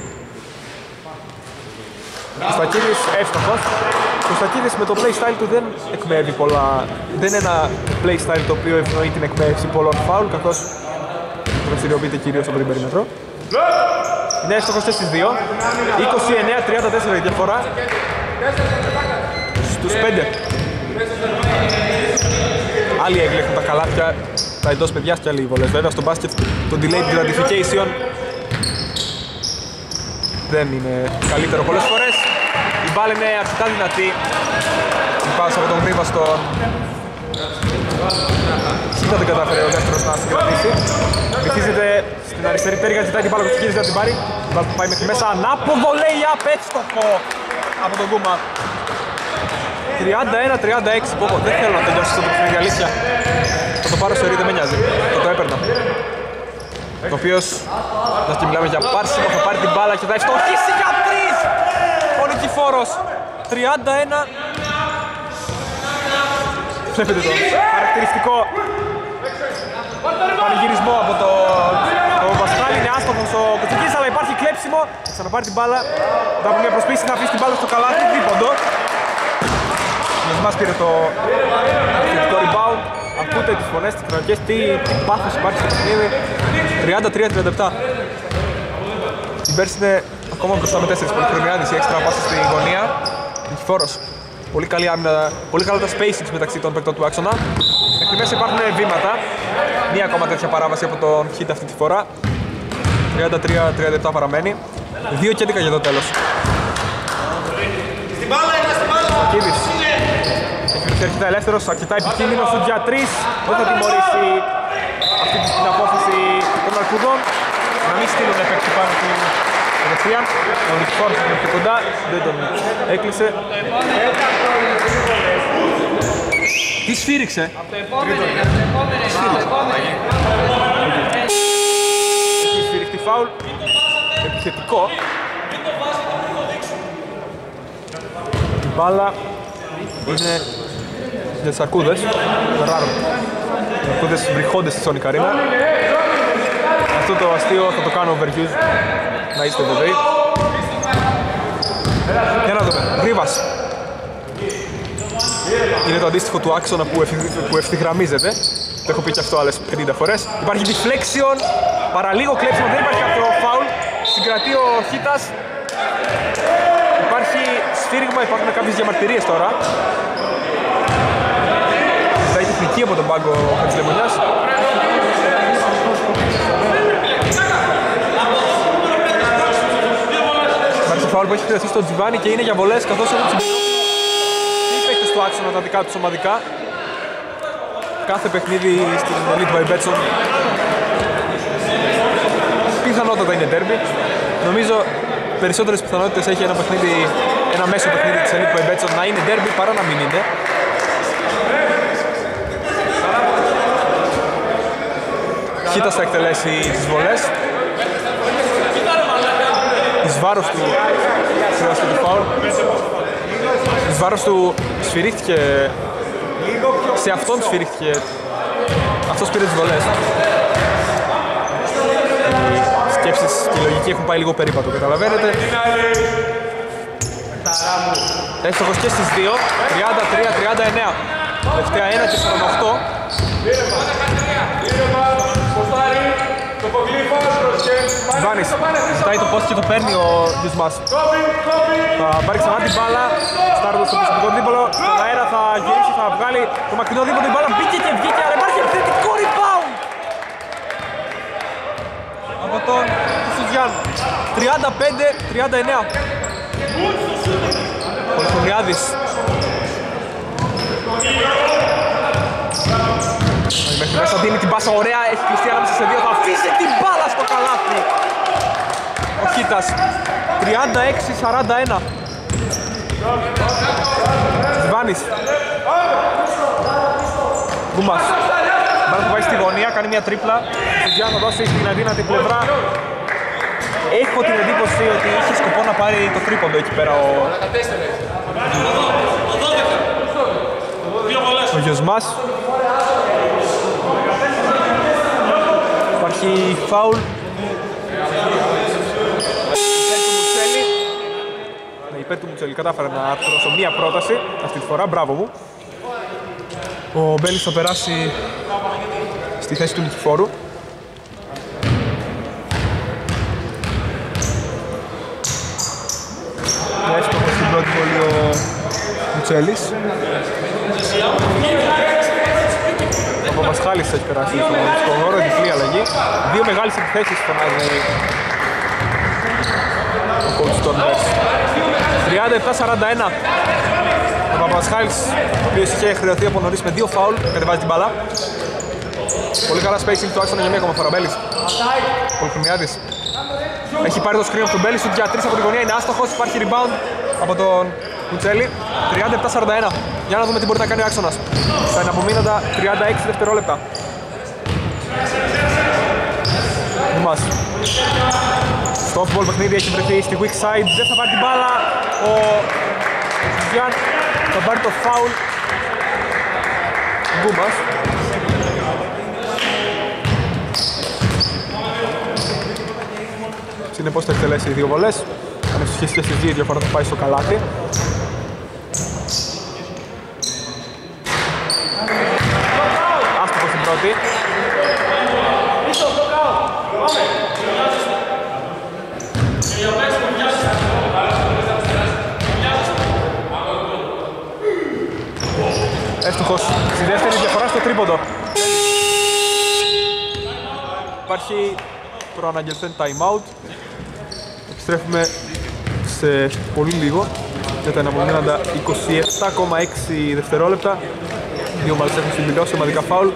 Κωστακίδης εύστοχος. Κωστακίδης με το playstyle του δεν εκμεύει πολλά. Δεν είναι ένα playstyle το οποίο ευνοεί την εκμεύση πολλών φάουλ καθώς δραστηριοποιείται κυρίως από την περίμετρο. Είναι εύστοχος και στις δύο. 29-34 η διαφορά. Στους 5. Άλλοι έγκλεχαν τα καλάθια, τα εντός παιδιάς και άλλοι βολές. Βέβαια στο μπάσκετ το delayed gratification δεν είναι καλύτερο πολλές φορές. Η μπάλα είναι αρκετά δυνατή. Η πάσα από τον Γρήβα στον... Σίγουρα δεν κατάφερε ο δεύτερος να συγκρατήσει. Βυθίζεται στην αριστερή πτέρυγα, ζητάει την μπάλα του Σκύριζα να την πάρει. Η μπάλα που πάει μέχρι μέσα, ανάποδο λέει απέστοχο από τον Κούμα. 31-36, πω πω, δεν θέλω να τελειώσει αυτό το παιχνίδι, αλήθεια. Θα το πάρω σε ρί, δεν με νοιάζει. Θα το έπαιρνα. Το οποίος, να και μιλάμε για πάρσιμο, θα πάρει την μπάλα και θα ευστοχίσει για τρεις! Ο Νικηφόρος, 31. Βλέπετε το χαρακτηριστικό πανηγυρισμό από το, το Βασχάλη. Είναι άστοχος ο Κουτσικής, αλλά υπάρχει κλέψιμο. Θα ξαναπάρει την μπάλα, θα από μια προσπίση να αφήσει την μπάλα στο καλάθι, δίποντο. Ο μας πήρε το, το rebound. Ακούτε τις φωνές, τις κοινωνικές, τι, τι πάθος υπάρχει στο παιχνίδι. 33-37. Η Μπέρση είναι ακόμα μπροστά με 4 πολυχρονιάδες, η έξτρα πάσα στη γωνία. Νικηφόρος. Πολύ καλή άμυνα, πολύ καλά τα spacings μεταξύ των παικτών του άξονα. Μέχρι μέσα υπάρχουν βήματα. Μία ακόμα τέτοια παράβαση από τον Hit αυτή τη φορά. 33-37 παραμένει. 2 και 11 για το τέλος. Στην μπάλα, είναι στην μπάλα! Κίδης. Έχει έρχεται ελεύθερος, αρκετά επικίνδυνος σου για 3. Δεν θα τιμωρήσει αυτή την απόφαση των Αρκουδών. Να μην στείλουν παίκτη πάνω του δεξιά. Ο Νικηφόρος είναι πιο κοντά, δεν τον έκλεισε. Τι σφύριξε; Έχει σφυριχτεί φάουλ. Επιθετικό. Η μπάλα είναι για τις αρκούδες. Φερράρο. Οι αρκούδες βριχόντες στη Sonic Arena. Αυτό το αστείο θα το κάνω overuse. Να είστε βέβαιοι. Για να δούμε. Γρήβας. Είναι το αντίστοιχο του άξονα που, ευθυ- που ευθυγραμμίζεται. Το έχω πει και αυτό άλλες 50 φορές. Υπάρχει deflection, παραλίγο κλέψιμο, δεν υπάρχει αυτό φάουλ. Συγκρατεί ο Χίτας. Υπάρχει σφύριγμα, υπάρχουν κάποιες διαμαρτυρίες τώρα. Ζητάει τεχνική από τον πάγκο ο Χατζηλεμονιάς. Υπάρχει φάουλ που έχει χρειαστεί στο Τζιβάνι και είναι για βολές καθώς έχουν συμπληρώσει οι παίκτες του άξονα τα δικά τους ομαδικά. Κάθε παιχνίδι στην Elite by Betson πιθανότατα είναι derby. Νομίζω περισσότερες πιθανότητες έχει ένα παιχνίδι, ένα μέσο παιχνίδι της Elite by Betson να είναι derby παρά να μην είναι. Χίτας θα εκτελέσει τις βολές. Εις βάρος του χρειάστηκε του φάουλ. Εις βάρος του σφυρίχθηκε σε αυτόν σφυρίχθηκε αυτός πήρε τις βολές. Οι σκέψεις και η λογική έχουν πάει λίγο περίπατο καταλαβαίνετε. Εύστοχος και στις 2 33-39 Τελευταία 1 και 48 Βάνης, ζητάει το post και το παίρνει ο Διουσμάς. Θα πάρει ξανά την μπάλα, στάρτο στο προσωπικό δίπολο, στον αέρα θα γυρίσει, θα βγάλει το μακρινό δίπολο, την μπάλα μπήκε και βγήκε, αλλά υπάρχει επιθετικό rebound! Από τον Σουζιάν, 35-39. Πολυχρονιάδης. Μέχρι μέσα δίνει την πάσα ωραία, έχει κλειστεί ανάμεσα σε δύο, θα αφήσει την μπάλα στο καλάθι. Ο Χίτας, 36-41. Ζιβάνης. Γκούμας. Μπάλα που πάει στη γωνία, κάνει μια τρίπλα. Σουζιάν θα δώσει στην αδύνατη πλευρά. Έχω την εντύπωση ότι είχε σκοπό να πάρει το τρίποντο εκεί πέρα ο, ο Γιωσμάς. Υπάρχει φάουλ. Υπέρ του Μουτσέλη. Ναι, υπέρ του Μουτσέλη κατάφερε να αρθρώσω μία πρόταση αυτή τη φορά, μπράβο μου. Ο Μπέλης θα περάσει στη θέση του Νικηφόρου. Εύστοχος στην πρώτη βολή ο Μουτσέλης. Ο Παπασχάλης έχει περάσει στον χώρο, διπλή αλλαγή. Δύο μεγάλες επιθέσεις φωνάζει ο coach των Bears. 37-41. Ο Παπασχάλης, ο οποίος είχε χρεωθεί από νωρίς με δύο φάουλ, κατεβάζει την μπάλα. Πολύ καλά spacing του άξονα για μία ακόμα φορά. Μπέλης. Πολυχρονιάδης. Έχει πάρει το screen από τον Μπέλη, σου για τρεις από την γωνία, είναι άστοχος, υπάρχει rebound από τον Κουτσέλη. 37-41. Για να δούμε τι μπορεί να κάνει ο άξονας. Στα εναπομείνοντα 36 δευτερόλεπτα. Μας. Στο off-ball παιχνίδι έχει βρεθεί στη weak side, δεν θα πάρει την μπάλα. Ο Γιάν θα πάρει το foul. Γκούμας. Συνεπώς θα εκτελέσει δύο βολές. Αν ευτυχίσει και στις δύο, η διαφορά θα πάει στο καλάθι. Άστοχος στην πρώτη. Εύστοχος στη δεύτερη διαφορά στο τρίποντο. Υπάρχει προαναγγελθέν time out. Επιστρέφουμε σε πολύ λίγο για τα αναμονέναντα 27,6 δευτερόλεπτα. Δύο ομάδες έχουν συμπληρώσει ομαδικά φάουλ.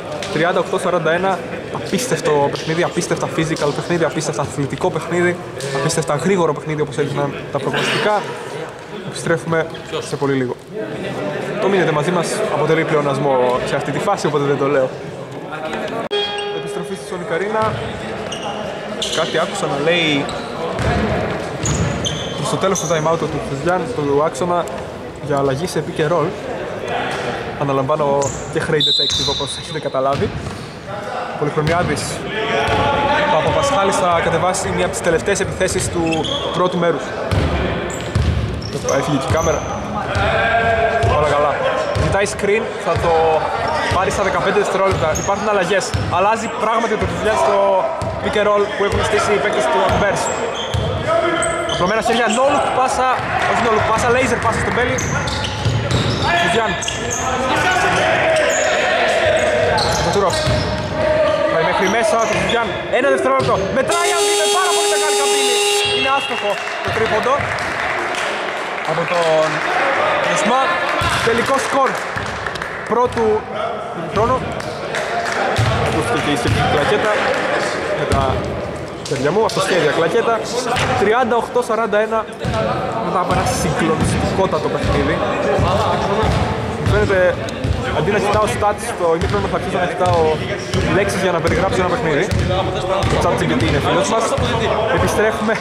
38-41. Απίστευτο παιχνίδι, απίστευτα physical παιχνίδι, απίστευτα αθλητικό παιχνίδι, απίστευτα γρήγορο παιχνίδι όπως έδειχναν τα προγνωστικά. Επιστρέφουμε σε πολύ λίγο. Το μείνετε μαζί μας αποτελεί πλεονασμό σε αυτή τη φάση, οπότε δεν το λέω. Επιστροφή στη Sonic Arena. Κάτι άκουσα να λέει στο τέλος του time out του Χριστιαν, του άξονα για αλλαγή σε pick and roll. Αναλαμβάνω και Grade Detective όπως έχετε καταλάβει. Πολυχρονιάδης Παπαπασχάλης θα κατεβάσει μια από τις τελευταίες επιθέσεις του πρώτου μέρους. Έφυγε και η κάμερα. Όλα καλά. Ζητάει screen, θα το πάρει στα 15 δευτερόλεπτα. Υπάρχουν αλλαγές. Αλλάζει πράγματι το δουλειά στο pick and roll που έχουν στήσει οι παίκτες του Bears. Απλωμένα χέρια, no look πάσα, όχι no look πάσα, laser πάσα στον Μπέλι. Σουζιάν. Βατουρόφ. Πάει μέχρι μέσα, το Σουζιάν. Ένα δευτερόλεπτο. Μετράει αν είναι πάρα πολύ μεγάλη καμπύλη. Είναι άστοχο το τρίποντο. Από τον Ρεσμά. Τελικό σκορ πρώτου χρόνου. Ακούστηκε και η σχετική κλακέτα με τα παιδιά μου, αυτοσχέδια κλακέτα. 38-41 μετά από ένα συγκλονιστικότατο παιχνίδι. Μου φαίνεται αντί να κοιτάω stats στο ημίχρονο θα αρχίσω να κοιτάω λέξεις για να περιγράψω ένα παιχνίδι. Το chat GPT είναι φίλος μας. Επιστρέφουμε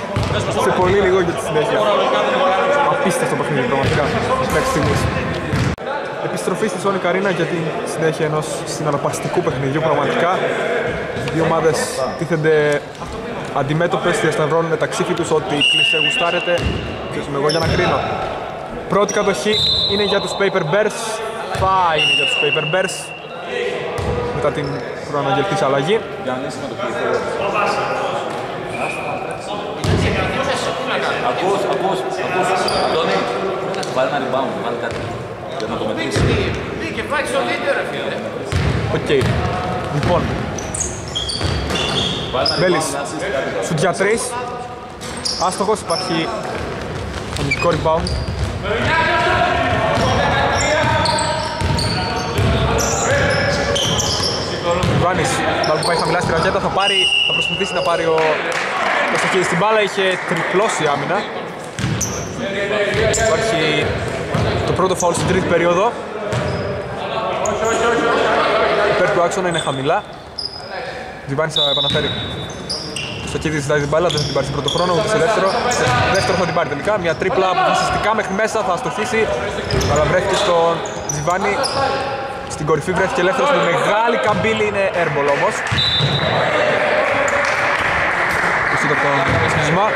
σε πολύ λίγο για τη συνέχεια. Απίστευτο παιχνίδι πραγματικά μέχρι στιγμής. Επιστροφή στη Sonic Arena για τη συνέχεια ενός συναρπαστικού παιχνιδιού πραγματικά. Οι δύο ομάδες τίθενται αντιμέτωπες, διασταυρώνουν μεταξύ τους ότι κλεισέ γουστάρετε και είμαι εγώ για να κρίνω. Πρώτη κατοχή είναι για τους Paper Bears, θα είναι για τους Paper Bears μετά την προαναγγελτής αλλαγή. Ακούς, ακούς, ακούς. Τόνι, βάλε ένα rebound, βάλε κάτι. Για να το μετρήσεις. Μπήκε, πάει στο βίντεο ρε φίλε. Οκ. Λοιπόν, Βάλε ένα Μπέλης. rebound, assist, κάτι. σου για τρεις. Άστοχος, υπάρχει αμυντικό rebound. Βάνης, μάλλον που πάει χαμηλά στη ρακέτα, θα, πάρει, θα προσπαθήσει να πάρει ο Κωστακίδης στην μπάλα, είχε τριπλώσει άμυνα. Υπάρχει το πρώτο φάουλ στην τρίτη περίοδο. Υπέρ του άξονα είναι χαμηλά. Τζιβάνης θα επαναφέρει. Κωστακίδης ζητάει την μπάλα, δεν θα την πάρει στην πρώτο χρόνο, ούτε σε δεύτερο. Σε δεύτερο θα την πάρει τελικά. Μια τρίπλα αποφασιστικά μέχρι μέσα, θα αστοχίσει. Αλλά βρέθηκε στον Τζιβάνι. Στην κορυφή βρέθηκε ελεύθερος με μεγάλη καμπύλη, είναι airball όμως. Το σούτ από τον Σμά.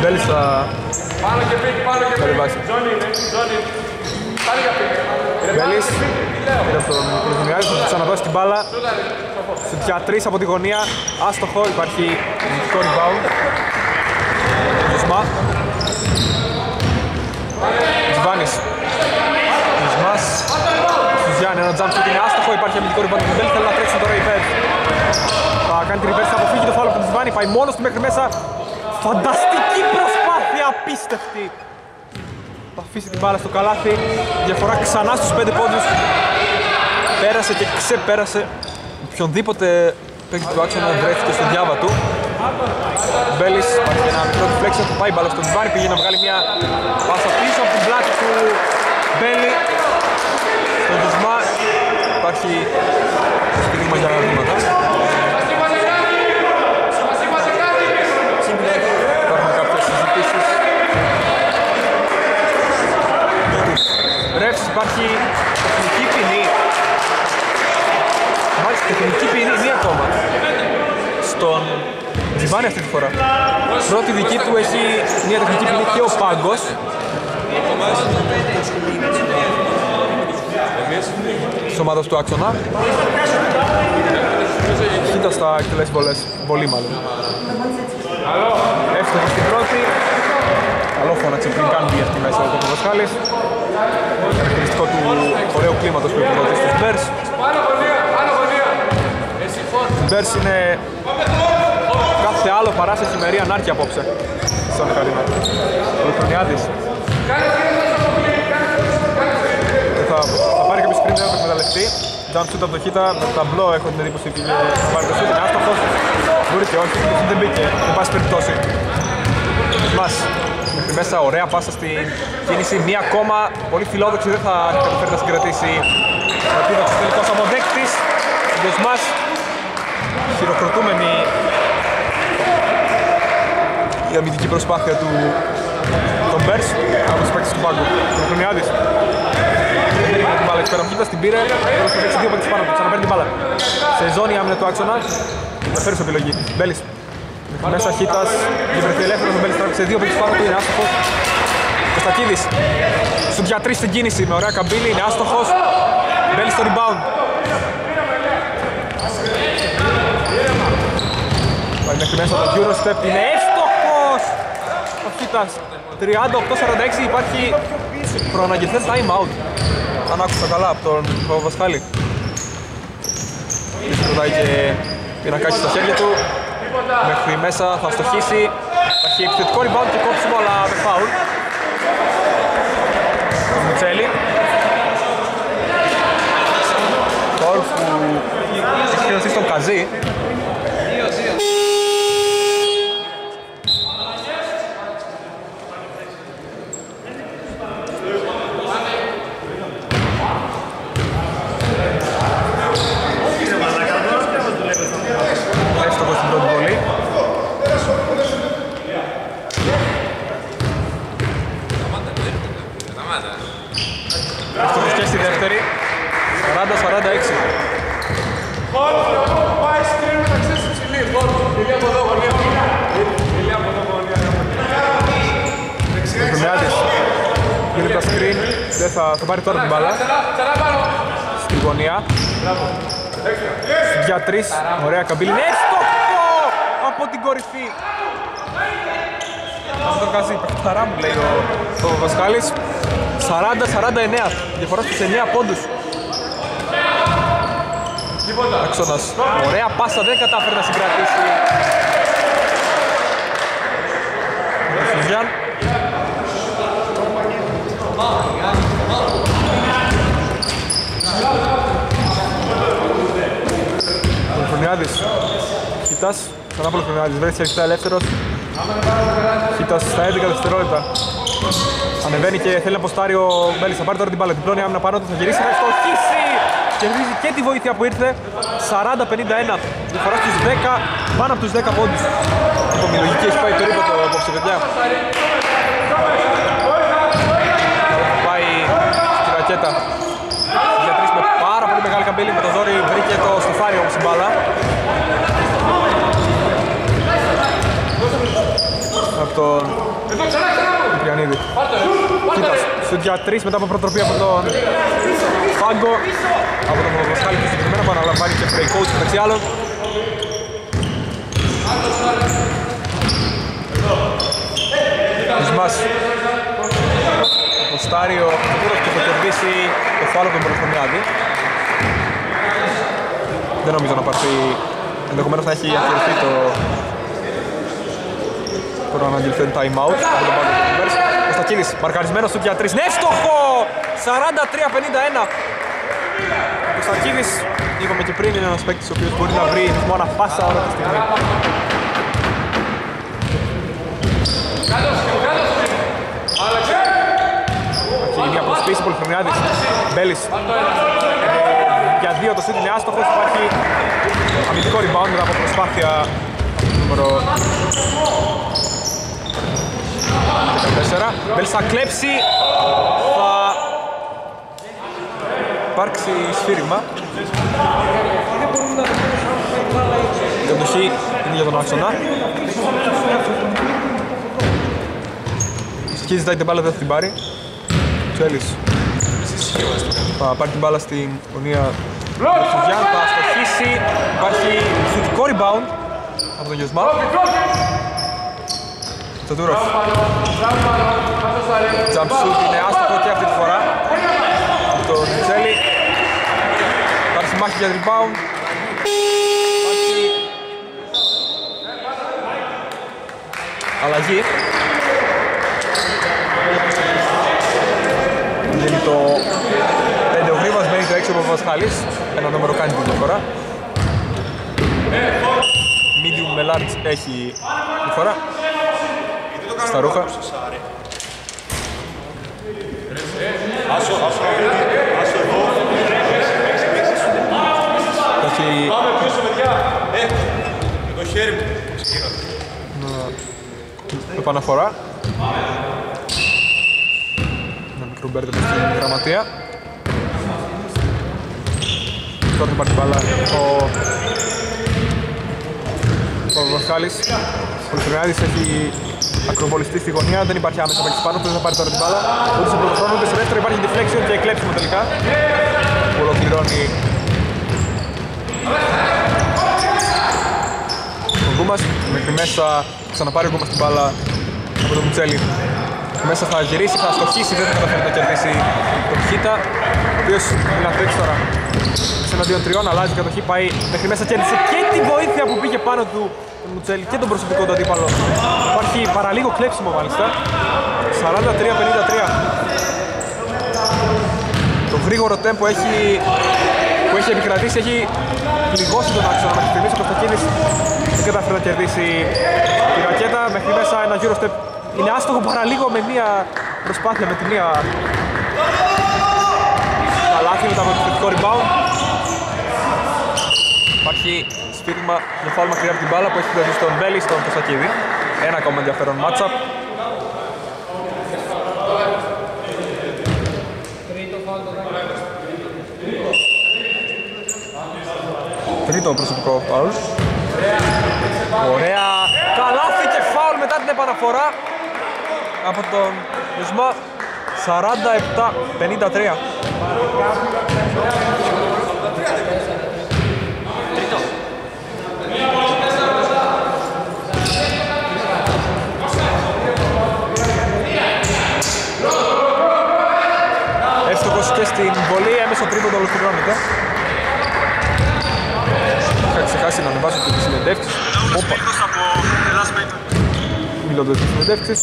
Μπέλης θα κατεβάσει. Μπέλης πήρε από τον Πολυθυμιάδη, θα του ξαναδώσει την μπάλα. Σου για τρεις από τη γωνία, άστοχο, υπάρχει νικητικό rebound. Ζωσμά. Τζιβάνης. Ζωσμάς. Σουζιάν, ένα jump shoot είναι άστοχο, υπάρχει αμυντικό rebound του Μπέλη, θέλει να τρέξει τώρα η reverse. Θα κάνει την reverse, θα αποφύγει το φάουλο από τον Τζιβάνη, πάει μόνος του μέχρι μέσα. Φανταστική προσπάθεια, απίστευτη. Θα αφήσει την μπάλα στο καλάθι. Διαφορά ξανά στους 5 πόντους. Πέρασε και ξεπέρασε οποιονδήποτε παίκτη του άξονα βρέθηκε στο διάβα του. Ο Μπέλης υπάρχει ένα μικρό deflection που πάει η μπάλα στον Τζιβάνι, πήγε να βγάλει μια πάσα πίσω από την πλάτη του Μπέλη. Στον Τζισμά υπάρχει στήριγμα για βήματα. Υπάρχουν κάποιες συζητήσεις Ρεύς υπάρχει τεχνική ποινή. Μάλιστα τεχνική ποινή μία ακόμα. Στον Τζιβάνι αυτή τη φορά. Πρώτη δική του έχει μία τεχνική ποινή και ο Πάγκος. Της ομάδας του άξονα. Χίτα στα εκτελέσεις βολές. Πολύ μάλλον. Εύστοχο στην πρώτη. Καλό φώναξε πριν κάνει μία αυτή μέσα ο Κοκοδοσχάλης. Χαρακτηριστικό του ωραίου κλίματος που υποδοτεί στους Bears. Οι Bears είναι κάθε άλλο παρά σε χειμερή ανάρκεια απόψε. Στον Καρίνα. Ο Χρονιάδης. Θα, θα πάρει κάποιος screen, δεν θα το εκμεταλλευτεί. Jump shoot από το χίτα, με το ταμπλό έχω την εντύπωση πήγε να πάρει το shoot, είναι άστοχος. Μπορεί και όχι, το shoot δεν μπήκε, εν πάση περιπτώσει. Μας, μέχρι μέσα, ωραία πάσα στην κίνηση, μία ακόμα, πολύ φιλόδοξη, δεν θα καταφέρει να συγκρατήσει ο επίδοξος τελικός αποδέκτης. Ο μας, χειροκροτούμενη η αμυντική προσπάθεια του τον Μπέρς από τους παίκτες του πάγκου. Ο Χρονιάδης. Δεν περίμενε την μπάλα εκεί πέρα, Κοίτα την πήρε, τώρα θα παίξει δύο παίκτες πάνω τους, ξαναπαίρνει την μπάλα. Σε ζώνη άμυνα του άξονα, θα φέρει στην επιλογή. Μπέλης. Μέχρι μέσα Χίτας, και βρεθεί ελεύθερος, ο Μπέλης τράβηξε δύο παίκτες πάνω του, είναι άστοχος. Κωστακίδης. Σου για τρεις στην κίνηση, με ωραία καμπύλη, είναι άστοχος. Μπέλης στο rebound. Πάει μέχρι μέσα το Eurostep, είναι εύστοχος! Ο Χίτας, 38-46 υπάρχει προαναγγελθές time out. Αν άκουσα καλά από τον Παπαβασχάλη. Κρατάει και πινακάκι στα χέρια του. Μέχρι μέσα θα στοχίσει. Έχει επιθετικό rebound και κόψιμο αλλά με φάουλ. Ο Μουτσέλη. Φάουλ που έχει χρειαστεί στον Καζί. Εύστοχος στην πρώτη βολή. Εύστοχος και στη δεύτερη. 40-46. Χρονιάτης. Γίνεται τα screen. Δεν θα, θα πάρει τώρα την μπάλα. Στη γωνία. Για τρεις. Ωραία καμπύλη. Είναι εύστοχο από την κορυφή. Αυτό το κάνει παιχταρά μου λέει ο, ο Βασκάλης. 40-49. Διαφορά στους 9 πόντους. Αξώνας. Ωραία πάσα δεν κατάφερε να συγκρατήσει. Ο Σουζιάν. Πολυχρονιάδης. Χιτάς. Ξανά Πολυχρονιάδης. Βρέθηκε αρκετά ελεύθερος. Χιτάς στα 11 δευτερόλεπτα. Ανεβαίνει και θέλει να αποστάρει ο Μπέλης. Θα πάρει τώρα την μπάλα. Διπλώνει άμυνα πάνω του. Θα γυρίσει να ευστοχίσει. Κερδίζει και τη βοήθεια που ήρθε. 40-51. Διαφορά στους 10. Πάνω από τους 10 πόντους. Λοιπόν, η λογική έχει πάει περίπατο απόψε, παιδιά. Πάει στη ρακέτα. Για τρεις με πάρα πολύ μεγάλη καμπύλη. Με το δόρυ βρήκε το στεφάνι όμως η μπάλα. Από τον Κυπριανίδη. Κοίτας, σουτ για τρεις μετά από προτροπή από τον Φάγκο. Από τον Μοσχάλη του συγκεκριμένα που αναλαμβάνει και play coach μεταξύ άλλων. Ισμάς. Το Στάριο και θα κερδίσει το φάλο από τον Πολυχρονιάδη. Δεν νομίζω να πάρθει, ενδεχομένως να έχει αφιερωθεί το το να αναγγελθεί time out από τον Παύλο Κούμπερς. Ο Στακίνης, μαρκαρισμένος του για τρεις. Ναι, εύστοχο! 43-51. Ο Στακίνης, είπαμε και πριν, είναι ένας παίκτης ο οποίος μπορεί να βρει ρυθμό ανα πάσα ώρα τη στιγμή. Και είναι η αποσπίση Πολυχρονιάδης. Μπέλης. Ε, για δύο το σούτ είναι άστοχος. Υπάρχει αμυντικό rebound μετά από προσπάθεια νούμερο 14. Μπέλης θα κλέψει. Θα υπάρξει σφύριγμα. Η κατοχή είναι για τον άξονα. Σκίζει ζητάει την μπάλα, δεν θα την πάρει. Τσέλης. Θα πάρει την μπάλα στην γωνία του Γιάνν, θα αστοχίσει. Υπάρχει θετικό rebound από τον Γιωσμά. Τσατούροφ. Jump shoot είναι άστοχο και αυτή τη φορά. Από τον Τσέλη. Υπάρχει μάχη για rebound. Υπάρχει αλλαγή. Γίνει το 5 ο Γρήβας, μένει το 6 ο Παπασχάλης. Ένα νούμερο κάνει την διαφορά. Medium με large έχει διαφορά. Στα ρούχα. Έχει Το χέρι μου. επαναφορά. Ένα μικρό μπέρδεμα στην γραμματεία. Τώρα θα πάρει την μπάλα ο ο Παπασχάλης. Ο Πολυφρενιάδης έχει ακροβολιστεί στη γωνία, δεν υπάρχει άμεσα παίκτης πάνω του, δεν θα πάρει τώρα την μπάλα. Ούτε στον πρώτο χρόνο, ούτε στο δεύτερο υπάρχει deflection και κλέψιμο τελικά. Που ολοκληρώνει ο Γκούμας. Μέχρι μέσα ξαναπάρει ο Γκούμας την μπάλα από τον Μουτσέλη. Μέχρι μέσα θα γυρίσει, θα στοχίσει, δεν θα καταφέρει να κερδίσει τον Χίτα. Ο οποίος είναι να τρέξει τώρα σε εναντίον τριών, αλλάζει η κατοχή, πάει μέχρι μέσα, κέρδισε και τη βοήθεια που πήγε πάνω του τον Μουτσέλη και τον προσωπικό του αντίπαλο. Υπάρχει παραλίγο κλέψιμο μάλιστα. 43-53. Το γρήγορο τέμπο έχει, που έχει επικρατήσει έχει πληγώσει τον άξονα μέχρι στιγμής ο Κωνστακίνης δεν κατάφερε να κερδίσει τη ρακέτα μέχρι μέσα ένα γύρο step είναι άστοχο παραλίγο με μία προσπάθεια με τη μία καλάθι μετά από το θετικό rebound υπάρχει σφύριγμα για φάουλ μακριά από την μπάλα που έχει δώσει στον Μπέλη στον Κωνστακίδη ένα ακόμα ενδιαφέρον matchup Τρίτο προσωπικό φάουλ. Ωραία. Καλάθι και φάουλ μετά την επαναφορά από τον Ιωσμά. 47-53. Τρίτο. Εύστοχος και στην βολή, έμεσο τρίποντο ολοκληρώνεται. Είχα ξεχάσει να ανεβάσω και τις συνεντεύξεις. Όπα. Μιλώντας τις συνεντεύξεις.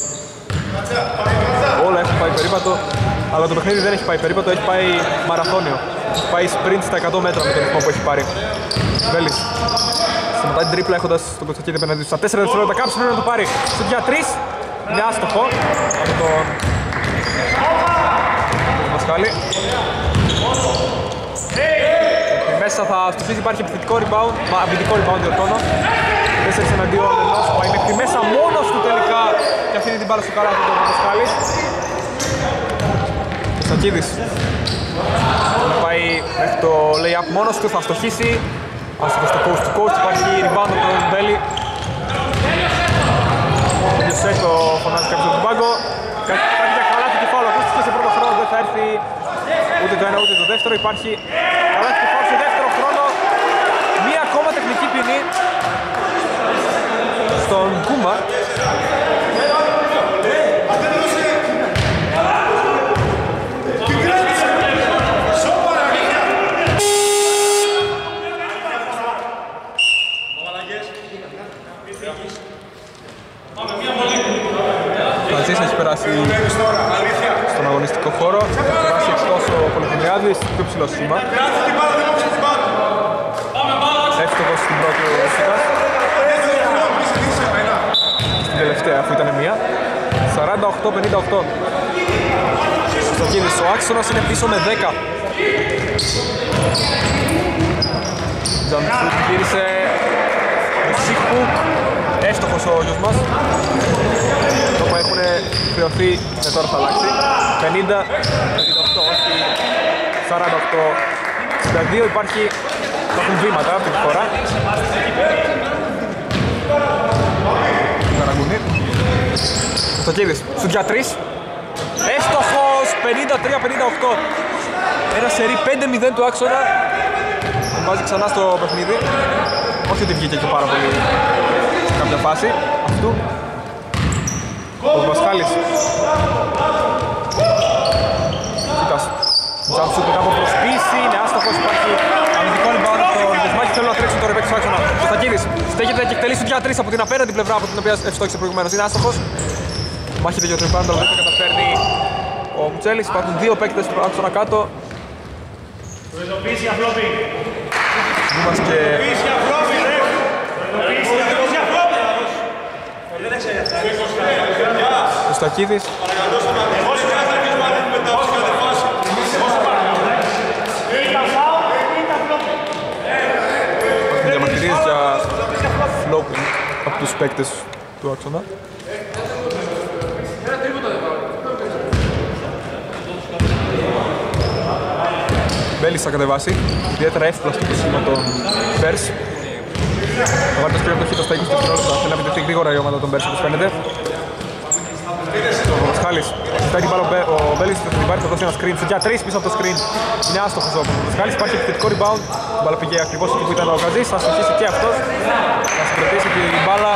Όλα έχουν πάει περίπατο, αλλά το παιχνίδι δεν έχει πάει περίπατο, έχει πάει μαραθώνιο. Έχει πάει sprint στα 100 μέτρα με τον ρυθμό που έχει πάρει. Βέλης. Σταματάει την τρίπλα έχοντας τον Κωνσταντίνη απέναντι στα 4 δευτερόλεπτα. Κάψε πρέπει να το πάρει. Στο για 3. Είναι άστοχο από τον Μασχάλη. Και μέσα θα στοχίσει, υπάρχει επιθετικό rebound, μα αμυντικό rebound διορθώνω. 4 εναντίον ενός, πάει μέχρι μέσα μόνος του τελικά και αφήνει την μπάλα στο καλάθι του Μασχάλης. Κωνστακίδης. Θα πάει μέχρι το lay-up μόνος του, θα στοχίσει. Άστοχος στο coast to coast, υπάρχει rebound από τον Μπέλη. Ο Γιωσέφ το φωνάζει κάποιος από τον πάγκο. Κάτι κάτι για καλάθι και φάουλ, ακούστηκε σε πρώτο χρόνο, δεν θα έρθει ούτε το ένα ούτε το δεύτερο. Υπάρχει καλάθι και φάουλ σε δεύτερο χρόνο. Μία ακόμα τεχνική ποινή στον Κούμα. Φρανσίς έχει περάσει στον αγωνιστικό χώρο. Έχει περάσει εκτός ο Πολυχονιάδης, πιο ψηλό σήμα. Εύστοχος στην πρώτη ο Σίτας. Στην τελευταία αφού ήταν μία. 48-58. Στοκίδης ο άξονας είναι πίσω με 10. Τζαμπσούκ γύρισε με Σίκπουκ. Εύστοχος ο γιος μας. Το που έχουν χρεωθεί και τώρα θα αλλάξει. 50, 58, όχι 48. 62 υπάρχει, υπάρχουν βήματα αυτή τη φορά. Καραγκουνί. Στοκίδης, σου για 3. Έστοχος, 53-58. Ένα σερί 5-0 του άξονα. Τον βάζει ξανά στο παιχνίδι. Όχι ότι βγήκε και πάρα πολύ σε κάποια φάση αυτού. Ο Βασχάλης. Κοίτας. Τζαμψούκ μετά από προσπίση, είναι άστοχος, υπάρχει αμυντικό rebound από τον Δεσμάκη. Θέλω να τρέξουν το ρεπέκι στο άξονα. Ο Στακίδης στέκεται και εκτελεί στο 3 από την απέναντι πλευρά από την οποία ευστόχησε προηγουμένως. Είναι άστοχος. Μάχεται για το rebound, αλλά δεν το καταφέρνει ο Μουτσέλης. Υπάρχουν δύο παίκτες του άξονα κάτω. Προειδοποίηση για φλόπι. Γκούμας και Προειδοποίηση για φλόπι, ρε. Προειδοποίηση για φλόπι. Δεν έξερε. ο Στακίδης. Εγώ σου κάνω και μάλλον μετά ως κατεβάσει. Ήταν φάουλ, ήταν φλόπι. διαμαρτυρίες για flopping από τους παίκτες του άξονα. Μπέλης θα κατεβάσει, ιδιαίτερα εύπλαστο το σήμα των Bears. Ο Βάρτας πρέπει να το χείτο στα 20 δευτερόλεπτα, θέλει να επιτεθεί γρήγορα η ομάδα των Bears όπως φαίνεται. Το Πασχάλης. Ζητάει την μπάλα ο Μπέ- ο Μπέλης, θα την πάρει, θα δώσει ένα screen. Για τρεις πίσω από το screen. Είναι άστοχος ο Πασχάλης, υπάρχει επιθετικό rebound. Η μπάλα πήγε ακριβώς εκεί που ήταν ο Καζής, θα στοχίσει και αυτός. Θα συγκρατήσει την μπάλα.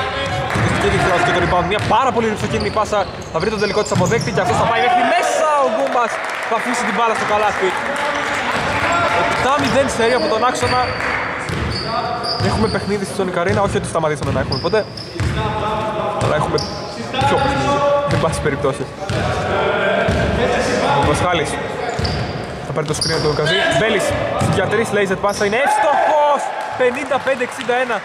Και στο κίνδυνο θα και το rebound. Μια πάρα πολύ ρηψοκίνδυνη πάσα. Θα βρει τον τελικό της αποδέκτη και αυτός θα πάει μέχρι μέσα. Ο Γκούμπας θα αφήσει την μπάλα στο καλάθι. 7-0 σερί από τον άξονα. Έχουμε παιχνίδι στη Sonic Arena, όχι ότι σταματήσαμε να έχουμε ποτέ. Αλλά έχουμε πιο παιχνίδι, εν πάση περιπτώσει. Ο Πασχάλης θα πάρει το screen του Καζί. Μπέλης για τρεις laser πάσα είναι εύστοχος! 55-61.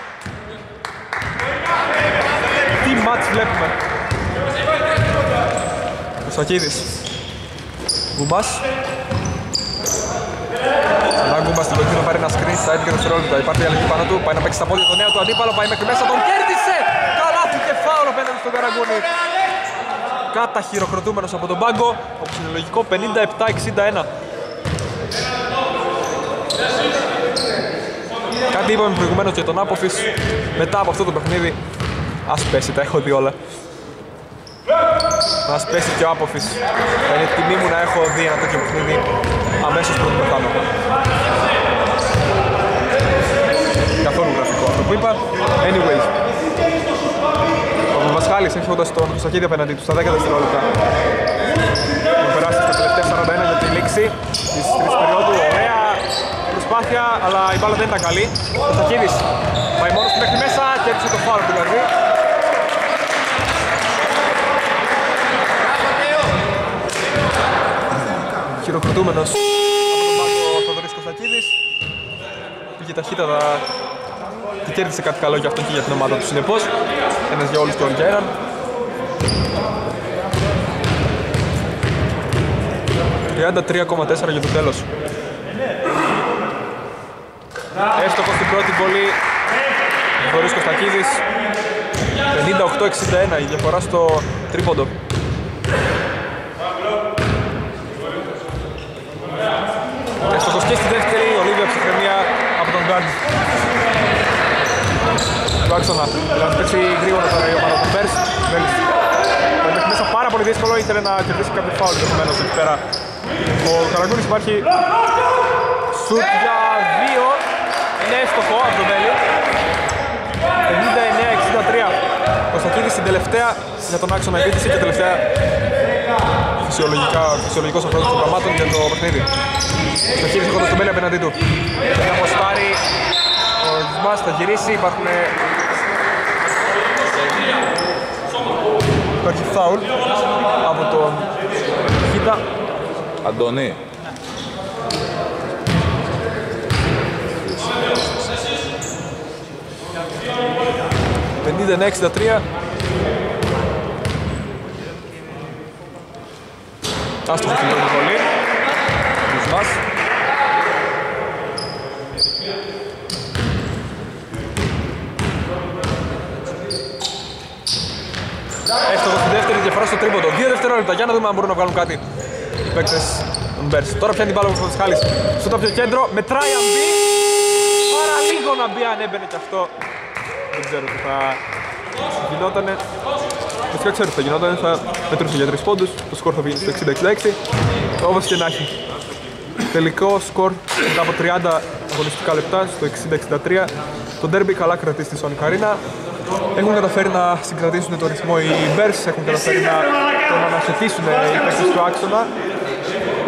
Τι μάτς βλέπουμε. Ο Σακίδης. Γκουμπάς. Ξανά Γκουμπάς στην λογική να πάρει ένα screen στα 11 δευτερόλεπτα. Υπάρχει η αλλαγή πάνω του, πάει να παίξει στα πόδια του νέου του αντίπαλο, πάει μέχρι μέσα, τον κέρδισε! Καλάθι και φάουλ απέναντι στον Καραγκούνι. Καταχειροκροτούμενος από τον πάγκο, όπως είναι λογικό, 57-61. Κάτι είπαμε προηγουμένως για τον Άποφης. Μετά από αυτό το παιχνίδι, ας πέσει, τα έχω δει όλα. Ας πέσει και ο Άποφης. Θα είναι τιμή μου να έχω δει ένα τέτοιο παιχνίδι αμέσως πριν πεθάνω. Καθόλου γραφικό αυτό που είπα. Anyways. Ο Βασχάλης έχοντας τον Χρυστακίδη απέναντί του στα 10 δευτερόλεπτα. Έχουν περάσει στα τελευταία 41 για τη λήξη της τρίτης περίοδου. Ωραία προσπάθεια, αλλά η μπάλα δεν ήταν καλή. Ο Χρυστακίδης πάει μόνος του μέχρι μέσα, κέρδισε το φάουλ δηλαδή. Χειροκροτούμενος από τον πάγκο ο Θοδωρής Κωνστακίδης. Πήγε ταχύτατα και κέρδισε κάτι καλό για αυτόν και για την ομάδα του συνεπώς. Ένας για όλους και όλοι για έναν. ...33,4 για το τέλος. Έστοχος στην πρώτη βολή. Θοδωρής Κωνστακίδης. 58-61 η διαφορά στο τρίποντο. Έστοχος και στη δεύτερη, Ολίβια ψυχραιμία από τον Γκάρντ. Του άξονα, θα παίξει γρήγορα τώρα η ομάδα του Πέρς. Βέλης. Πάει μέχρι μέσα πάρα πολύ δύσκολο, ήθελε να κερδίσει κάποιο φάουλ ενδεχομένως εκεί πέρα. Ο Καραγκούνης υπάρχει σουτ για δύο. Είναι εύστοχο από τον Βέλη. 59-63. Ο Στακίδης στην τελευταία για τον άξονα επίθεση και τελευταία φυσιολογικά, φυσιολογικός απρόοδος των πραγμάτων για το παιχνίδι. Στο χείρι έχοντας τον Μπέλη απέναντί του. Θα αποστάρει ο Ισμάς, θα γυρίσει, υπάρχουν... Υπάρχει φάουλ από τον Χίτα. Αντώνη. Πενήντα 63 Άστοχος στην πρώτη βολή. Ισμάς. Εύστοχο στη δεύτερη διαφορά στο τρίποντο. Δύο δευτερόλεπτα για να δούμε αν μπορούν να βγάλουν κάτι οι παίκτες των Bears. Τώρα πιάνει την μπάλα ο Φασχάλης στο τόπιο κέντρο. Μετράει αν μπει. Παραλίγο να μπει αν έμπαινε κι αυτό. Δεν ξέρω τι θα γινότανε. Βασικά ξέρω τι θα γινότανε. Θα μετρούσε για τρεις πόντους. Το σκορ θα βγει στο 60-66. Όπως και να έχει. Τελικό σκορ μετά από 30 αγωνιστικά λεπτά στο 60-63. Το derby καλά κρατήσει στη Sonic Arena. Έχουν καταφέρει να συγκρατήσουν το ρυθμό οι Bears, έχουν καταφέρει να τον αναχαιτήσουν οι παίκτες του άξονα.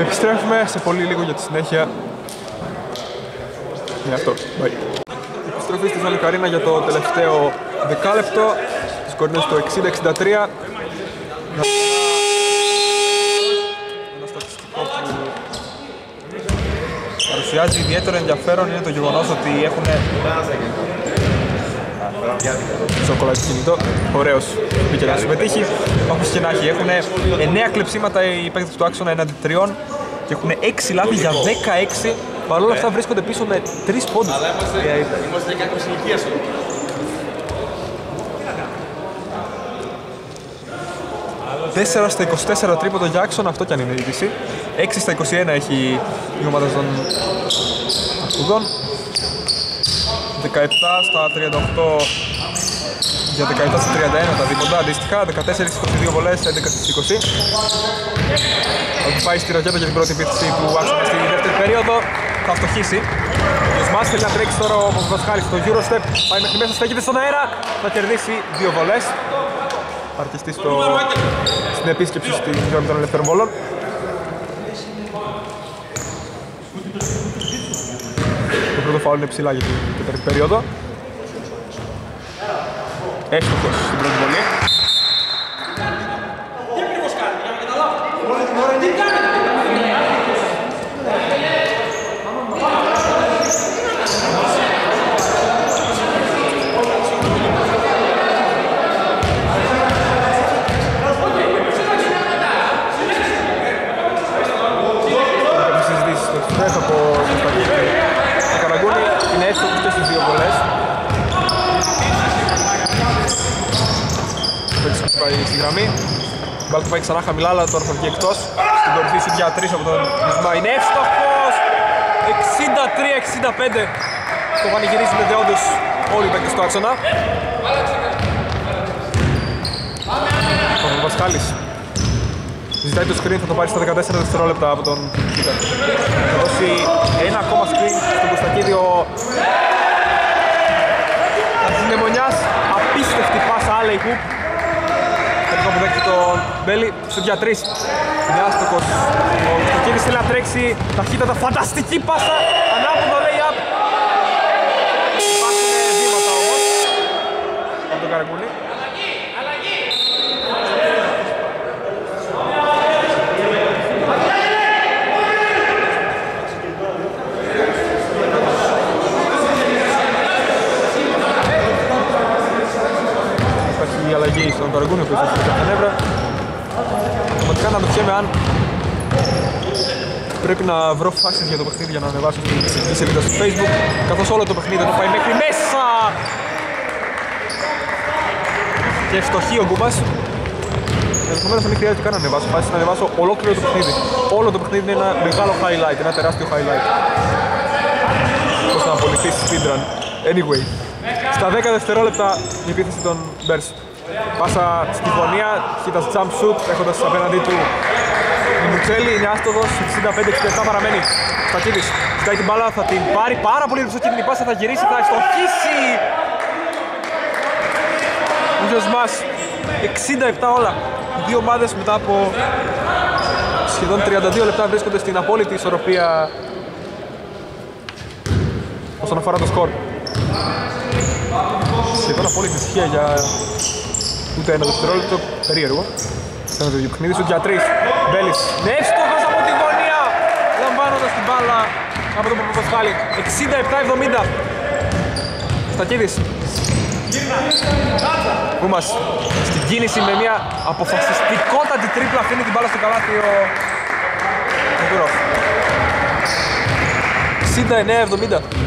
Επιστρέφουμε σε πολύ λίγο για τη συνέχεια. Ναι, αυτό. Bye. Επιστροφή στη Sonic Arena για το τελευταίο δεκάλεπτο. Το σκορ είναι στο 60-63. Ένα στατιστικό που παρουσιάζει ιδιαίτερο ενδιαφέρον είναι το γεγονός ότι έχουν σοκολάτι κινητό. Ωραίος μπήκε να συμμετείχει. Όπως και να έχει, έχουν 9 κλεψίματα οι παίκτες του άξονα έναντι τριών και έχουν 6 λάθη για 16. Παρ' όλα αυτά βρίσκονται πίσω με 3 πόντους. Ε, Είμαστε και άκρη ηλικία σου. 4 στα 24 τρίποντο για άξονα, αυτό κι αν είναι η είδηση. 6 στα 21 έχει η ομάδα των Αρκουδών. 17 στα 38 για 17 στα 31 τα δίποτα αντίστοιχα, 14 στις 22 βολές, 11 στις 20. Θα του πάει στη ρακέτα για την πρώτη επίθεση του Άξονα στη δεύτερη περίοδο. Θα φτωχίσει. Ο Σμάς θέλει να τρέξει τώρα ο Παπαδασχάλης στο Eurostep. Πάει μέχρι μέσα, στέκεται στον αέρα. Θα κερδίσει δύο βολές. Θα αρκεστεί στο... στην επίσκεψη στην ζώνη των ελεύθερων βόλων. Το πρώτο φάουλ είναι ψηλά για την τέταρτη περίοδο. Έστοχος στην πρώτη βολή. Κάποιες συζητήσεις στο Express από Κωνσταντίνη και Καραγκούνη είναι έστοχος και στις δύο βολές. Παίξεις που πάει στη γραμμή. Η μπάλα του πάει ξανά χαμηλά, αλλά τώρα θα βγει εκτός. Στην κορυφή σου για τρεις από τον Νισμά. Είναι εύστοχος! 63-65. Το πανηγυρίζει με δεόντως όλοι οι παίκτες του άξονα. Ο Βασκάλης Ζητάει το screen, θα το πάρει στα 14 δευτερόλεπτα από τον Κίτα. Θα δώσει ένα ακόμα screen στον Κωνστακίδη ο Χατζηνεμονιάς. Απίστευτη πάσα, alley hoop. Τελικά που δέχεται τον Μπέλι στο για 3. Είναι άστοχος. Ο Κωνστακίδης θέλει να τρέξει ταχύτατα, φανταστική πάσα. Ανάποδο lay-up. Υπάρχουν βήματα όμως. Από τον Καραγκούνη. Υπάρχει η αλλαγή στον Καραγκούνη, ο οποίος έχει κάποια νεύρα. Πραγματικά να το πιέμε αν πρέπει να βρω φάσεις για το παιχνίδι για να ανεβάσω στην ειδική σελίδα στο facebook καθώς όλο το παιχνίδι ενώ πάει μέχρι μέσα. Και φτωχή ο Γκούμπας Ενδεχομένως να μην χρειάζεται καν να ανεβάσω φάσεις, να ανεβάσω ολόκληρο το παιχνίδι. Όλο το παιχνίδι είναι ένα μεγάλο highlight, ένα τεράστιο highlight. Πώς να απολυθείς speedrun anyway στα 10 δευτερόλεπτα η επίθεση των Bears Πάσα στη γωνία, κοίτας jump shoot έχοντας απέναντί του η Μουτσέλη είναι άστοδος, 65-67 παραμένει. Στακίδης, κοιτάει την μπάλα, θα την πάρει πάρα πολύ ρηψοκίνδυνη πάσα, θα γυρίσει, θα ευστοχίσει. Ο γιος μας, 67 όλα. Οι δύο ομάδες μετά από σχεδόν 32 λεπτά βρίσκονται στην απόλυτη ισορροπία όσον αφορά το σκορ. Σχεδόν απόλυτη ησυχία για ούτε ένα δευτερόλεπτο, περίεργο. Ήταν το ίδιο παιχνίδι, σου για τρεις. Μπέλης, ναι, εύστοχος από τη γωνία! Λαμβάνοντας την μπάλα από τον Παπαπασχάλη. 67-70. Στακίδης. Κούμας στην κίνηση με μια αποφασιστικότατη τρίπλα αφήνει την μπάλα στο καλάθι ο Κοντούροφ. 69-70.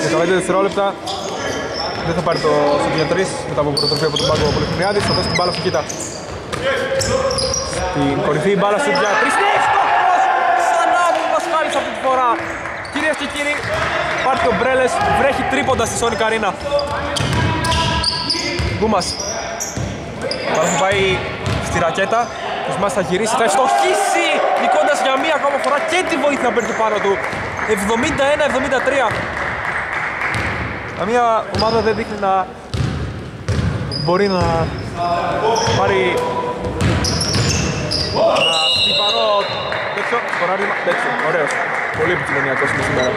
15 δευτερόλεπτα. Δεν θα πάρει το στο 3 μετά από προτροφή από τον Πάγκο Πολυχρονιάδης θα δώσει την μπάλα στο Κίτα. Στην κορυφή η μπάλα στο 3 είναι εύστοχος ξανά ο Πασχάλης αυτή τη φορά. Κυρίες και κύριοι πάρει ο Μπρέλες βρέχει τρίποντα στη Σόνικα Αρίνα. Γκούμας Πάρα θα πάει στη ρακέτα. Ο Σμάς θα γυρίσει, θα ευστοχίσει νικώντας για μία ακόμα φορά και τη βοήθεια παίρνει του. Πάνω του 71-73 Καμία ομάδα δεν δείχνει να μπορεί να πάρει ένα στιπαρό τέτοιο σκοράρισμα. Τέτοιο, ωραίος. Πολύ επικοινωνιακός είναι σήμερα.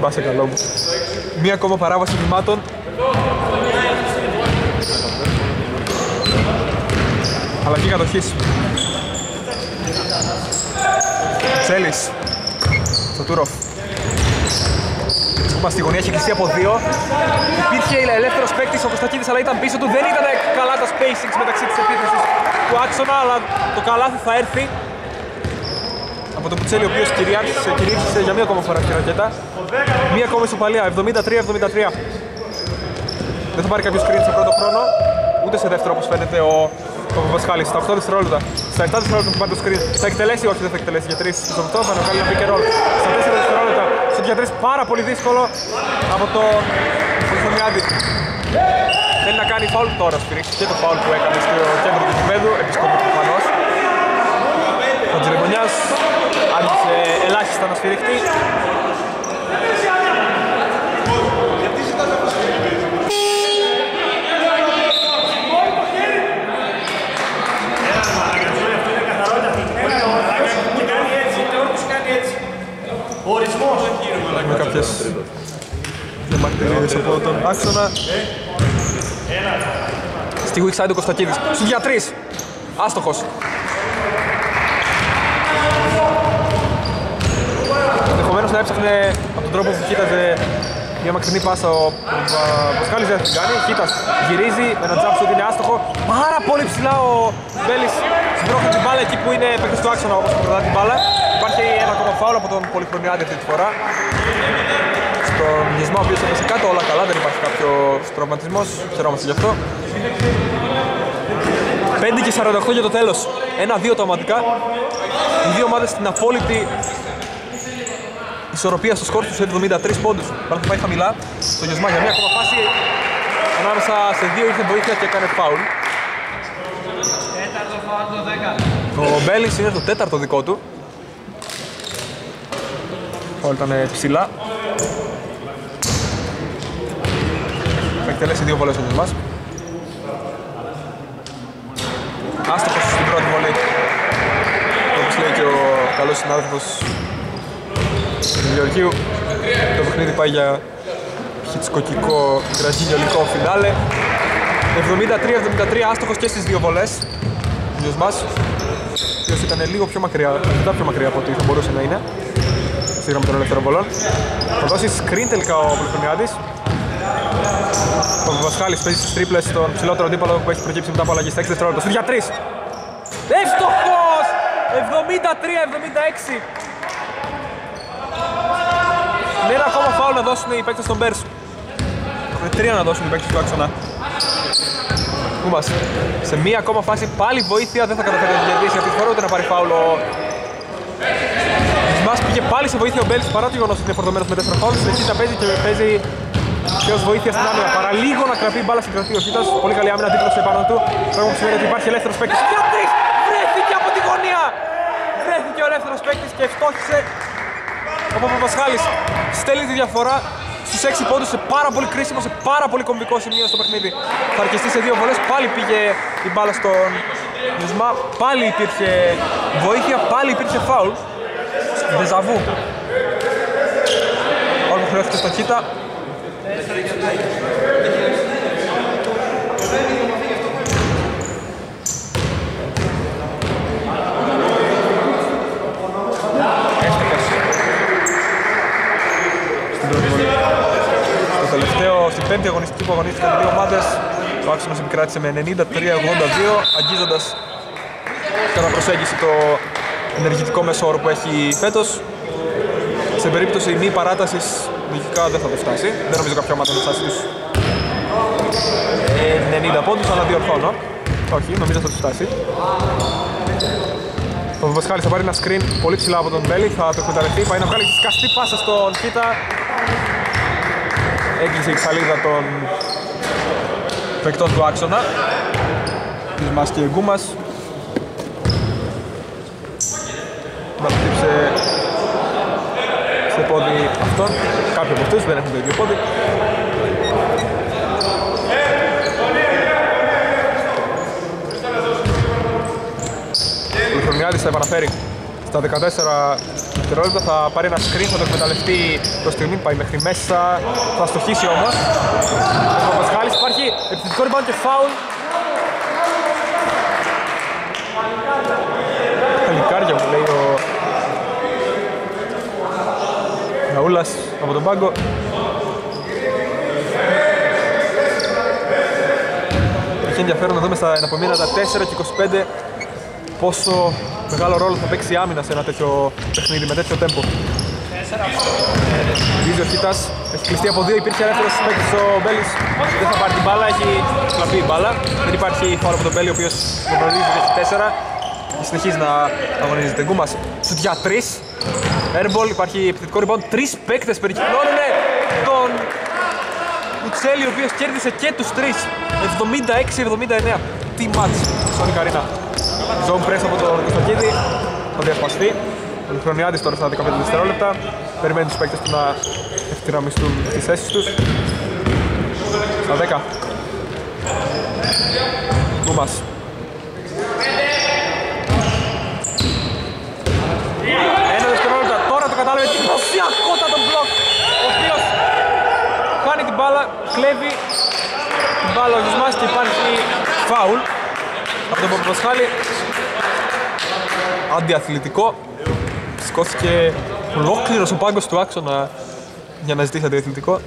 Μπα σε καλό μου. Μία ακόμα παράβαση βημάτων. Αλλαγή κατοχής. Τσέλης. Στο Τούροφ. Κούπα στη γωνία, έχει κλειστεί από δύο. Υπήρχε ελεύθερος παίκτης ο Κωνστακίδης, αλλά ήταν πίσω του. Δεν ήταν καλά τα spacings μεταξύ της επίθεσης του άξονα, αλλά το καλάθι θα έρθει. Από τον Κουτσέλη, ο οποίος κυριάρχησε, κυρίαρχησε για μία ακόμα φορά στη ρακέτα. Μία ακόμα ισοπαλία, 73-73. Δεν θα πάρει κάποιος screen σε πρώτο χρόνο, ούτε σε δεύτερο όπως φαίνεται ο, ο Παπασχάλης. Στα 8 δευτερόλεπτα, στα 7 δευτερόλεπτα που πάρει το screen, θα εκτελέσει, όχι δεν θα εκτελέσει για 3. Στο 8 θα βγάλει ένα pick and roll. Στα 4 δευτερόλεπτα, στο για τρεις πάρα πολύ δύσκολο από τον Πολυθωνιάδη. Θέλει να κάνει φάουλ τώρα σφυρίξει και το φάουλ που έκανε στο κέντρο του κυπέδου, επισκόπου προφανώς. Ο Τζερεμονιάς άρχισε ελάχιστα να σφυριχτεί. με κάποιες διαμαρτυρίες από τον άξονα. Στη weak side ο Κωστακίδης. Σου για τρεις. Άστοχος. Ενδεχομένως να έψαχνε από τον τρόπο που κοίταζε μια μακρινή πάσα ο Πασκάλης δεν την κάνει. Κοίτας γυρίζει με ένα jump shot είναι άστοχο. Πάρα πολύ ψηλά ο Μπέλης σμπρώχνει την μπάλα εκεί που είναι παίκτης του άξονα όπως κρατά την μπάλα. Υπάρχει ένα ακόμα φάουλ από τον Πολυχρονιάδη αυτή τη φορά. Στον Γεσμά ο οποίος έπεσε κάτω όλα καλά, δεν υπάρχει κάποιο τραυματισμός, χαιρόμαστε γι' αυτό. 5 και 48 για το τέλος. 1-2 τα ομαδικά. Οι δύο ομάδες στην απόλυτη ισορροπία στο σκορ τους 73 πόντους. Πάρα πάει χαμηλά. Στο Γεσμά για μια ακόμα φάση ανάμεσα σε δύο ήρθε βοήθεια και έκανε φάουλ. Ο Μπέλης είναι το τέταρτο δικό του. Όλα ήταν ψηλά. Θα εκτελέσει δύο βολές ο Γεσμάς. Άστοχος στην πρώτη βολή. Όπως λέει και ο καλός συνάδελφος του Γεωργίου. Το παιχνίδι πάει για χιτσκοκικό γραζινιολικό φινάλε. 73-73 άστοχος και στις δύο βολές. Ο Γεσμάς. Ο οποίος ήταν λίγο πιο μακριά, αρκετά πιο μακριά από ό,τι θα μπορούσε να είναι. Σίγουρα με τον ελεύθερο βολών. Θα δώσει screen τελικά ο Πολυχρονιάδης. Ο Βασχάλης παίζει στις τρίπλες στον ψηλότερο αντίπαλο που έχει προκύψει μετά από αλλαγή στα 6 δευτερόλεπτα. Σου για 3! Εύστοχος! 73-76. Με ένα ακόμα φάουλ να δώσουν οι παίκτες των Πέρσου. Με τρία να δώσουν οι παίκτες του άξονα. Πού είμαστε. Σε μία ακόμα φάση πάλι βοήθεια δεν θα καταφέρει να κερδίσει αυτή τη φορά ούτε να πάρει φάουλ ο Μας πήγε πάλι σε βοήθεια ο Μπέλης παρά το γεγονός ότι είναι φορτωμένος με τέσσερα φάουλ. Συνεχίζει να παίζει και παίζει και ως βοήθεια στην άμυνα. Παρά λίγο να κρατεί μπάλα στην κρατή ο Χίτας. Πολύ καλή άμυνα δίπλωσε επάνω του. Πράγμα που σημαίνει ότι υπάρχει ελεύθερος παίκτης. Για τρεις! Βρέθηκε από τη γωνία! Βρέθηκε ο ελεύθερος παίκτης και ευστόχησε ο Παπαπασχάλης. Στέλνει τη διαφορά στους 6 πόντους σε πάρα πολύ κρίσιμο, σε πάρα πολύ κομβικό σημείο στο παιχνίδι. Θα αρκεστεί σε δύο βολές, πάλι πήγε η μπάλα στον Νιουσμά, πάλι υπήρχε βοήθεια, πάλι υπήρχε φάουλ. Δεζαβού. Όλο που χρειάστηκε στον Κίτα. Εύστοχος. Στην πρώτη βολή. Στο τελευταίο, στην πέμπτη αγωνιστική που αγωνίστηκαν οι δύο ομάδες, ο Άξονας επικράτησε με 93-82, αγγίζοντας κατά προσέγγιση το ενεργητικό μέσο όρο που έχει φέτος. Σε περίπτωση μη παράτασης, λογικά δεν θα το φτάσει. Δεν νομίζω κάποια ομάδα θα φτάσει τους 90 πόντους, αλλά διορθώνω. Όχι, νομίζω θα τους φτάσει. Ο Βασχάλης θα πάρει ένα screen πολύ ψηλά από τον Μπέλη, θα το εκμεταλλευτεί, πάει να βγάλει σκαστή πάσα στον Κίτα. Έκλεισε η ξαλίδα των παικτών του άξονα. Της μας και Γκούμας. Να χτύψε σε πόδι αυτόν. Κάποιοι από αυτούς δεν έχουν το ίδιο πόδι. Ο Χρονιάδης θα επαναφέρει στα 14 δευτερόλεπτα, θα πάρει ένα screen, θα το εκμεταλλευτεί το στιγμή, πάει μέχρι μέσα, θα στοχίσει όμως. Ο Παπασχάλης υπάρχει επιθετικό rebound και foul. Τα λικάρια μου λέει ο Ναούλας από τον πάγκο. Έχει ενδιαφέρον να δούμε στα εναπομείνατα 4 και 25 πόσο μεγάλο ρόλο θα παίξει η άμυνα σε ένα τέτοιο παιχνίδι με τέτοιο τέμπο. Βίζει ο Χίτας, έχει κλειστεί από δύο, υπήρχε ελεύθερος παίκτης ο Μπέλης, δεν θα πάρει την μπάλα, έχει κλαπεί η μπάλα. Δεν υπάρχει φάουλ από τον Μπέλη, ο οποίος τον προορίζει και έχει τέσσερα. συνεχίζει να αγωνίζεται. Γκούμας σουτ για 3. Airball, υπάρχει επιθετικό rebound. Τρεις παίκτες περικυκλώνουν τον Κουτσέλη, ο οποίος κέρδισε και τους τρεις. 76-79. Τι μάτς, Sonic Arena. Zone press από τον Κωνσταντίδη. Θα διασπαστεί. Ο Χρονιάδης τώρα στα 15 δευτερόλεπτα. Περιμένει τους παίκτες του να ευθυραμιστούν στις θέσεις τους. Στα 10. Κούμας. Ένα δευτερόλεπτα. Τώρα το κατάλαβε τι τον μπλοκ. Ο οποίος χάνει την μπάλα, κλέβει την μπάλα ο Γιουσμάς και υπάρχει φάουλ από τον Παπαπασχάλη. Αντιαθλητικό. Σηκώθηκε ολόκληρος ο πάγκος του άξονα για να ζητήσει αντιαθλητικό.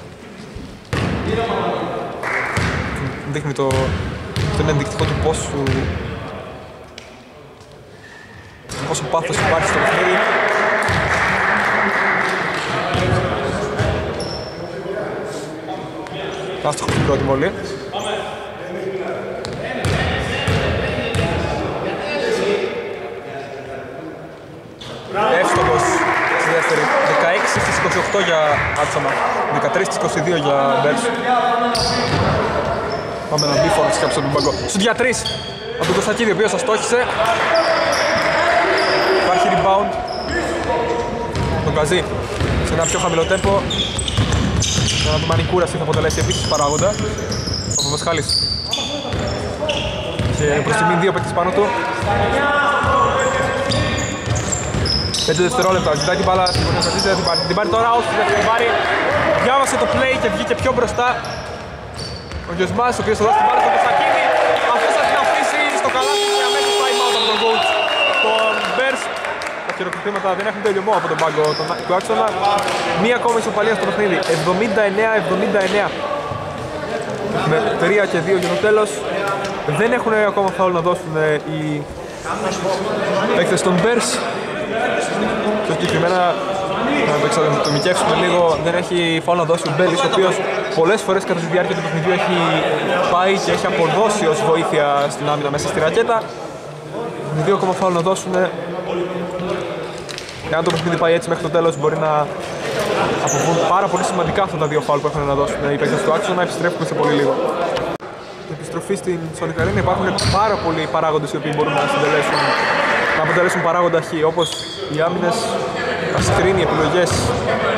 Δείχνει το, το είναι ενδεικτικό του πόσου πόσο πάθος υπάρχει στο παιχνίδι. Άστοχο στην πρώτη βολή. Εύστοχος στη δεύτερη. 16 στις 28 για Άτσανα. 13 στις 22 για Μπέρς. Πάμε να μπει φόρτης κάποιος από τον παγκό. Στους για 3 από τον Κωνστακίδη, ο οποίος αστόχησε. Υπάρχει rebound. Τον Καζί σε ένα πιο χαμηλό τέμπο. Για να του μανικούραση θα αποτελέσει επίσης παράγοντα. Ο Παπασχάλης. Και προς τιμήν δύο παίκτες πάνω του. 5 δευτερόλεπτα, ζητάει την μπάλα στην γωνία δεν την πάρει. Την πάρει τώρα, όχι δεν την πάρει. Διάβασε το play και βγήκε πιο μπροστά. Ο Γιωσμάς, ο οποίος θα δώσει την μπάλα στον χειροκροτήματα δεν έχουν τελειωμό από τον πάγκο του άξονα. Μία ακόμη ισοπαλία στο παιχνίδι. 79-79. Με 3 και 2 για το τέλος. Δεν έχουν ακόμα φάουλ να δώσουν οι παίκτες των Bears. Πιο συγκεκριμένα, να το εξατομικεύσουμε λίγο, δεν έχει φάουλ να δώσει ο Μπέλης, ο οποίος πολλές φορές κατά τη διάρκεια του παιχνιδιού έχει πάει και έχει αποδώσει ως βοήθεια στην άμυνα μέσα στη ρακέτα. Οι δύο ακόμα φάουλ να δώσουν. Εάν το παιχνίδι πάει έτσι μέχρι το τέλος μπορεί να αποβούν πάρα πολύ σημαντικά αυτά τα δύο φάουλ που έχουν να δώσουν οι παίκτες του άξονα. Επιστρέφουμε σε πολύ λίγο. Επιστροφή στην Sonic Arena υπάρχουν πάρα πολλοί παράγοντες οι οποίοι μπορούν να συντελέσουν να αποτελέσουν παράγοντα χ, όπως οι άμυνες, τα screen, οι επιλογές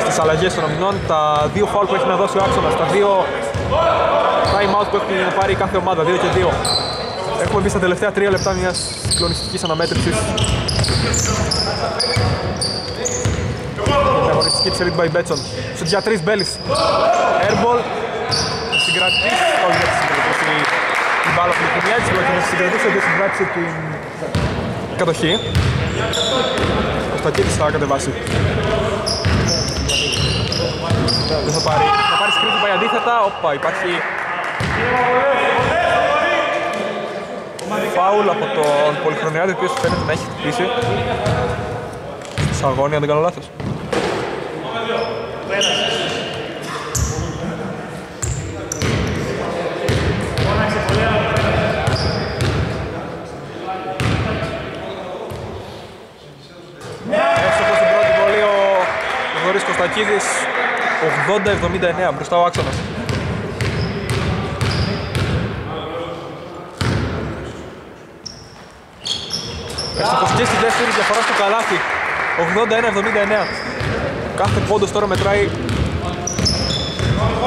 στις αλλαγές των αμυνών, τα δύο foul που έχει να δώσει ο άξονας, τα δύο time out που έχει να πάρει κάθε ομάδα, 2 και 2. Έχουμε μπει στα τελευταία 3 λεπτά μιας συγκλονιστικής αναμέτρησης. Η αγωνιστική της Elite by Betson. Στο για 3 Μπέλης. Airball. Συγκρατήσει, όχι δεν συγκρατήσει την μπάλα που την έτσι, αλλά και να συγκρατήσει ότι συγκράτησε την κατοχή. Ο Στακίδης θα κατεβάσει. Δεν θα πάρει. Θα πάρει σκριν, θα πάει αντίθετα. Όπα, υπάρχει... Φάουλ από τον Πολυχρονιάδη, ο οποίος φαίνεται να έχει χτυπήσει. Στα αγώνια, αν δεν κάνω λάθος. Εύστοχος στην πρώτη βολή ο Γρηγορής Κωστακίδης 80-79 μπροστά ο άξονας. Εύστοχος και στη δεύτερη διαφορά στο καλάθι 81-79 Κάθε πόντος τώρα μετράει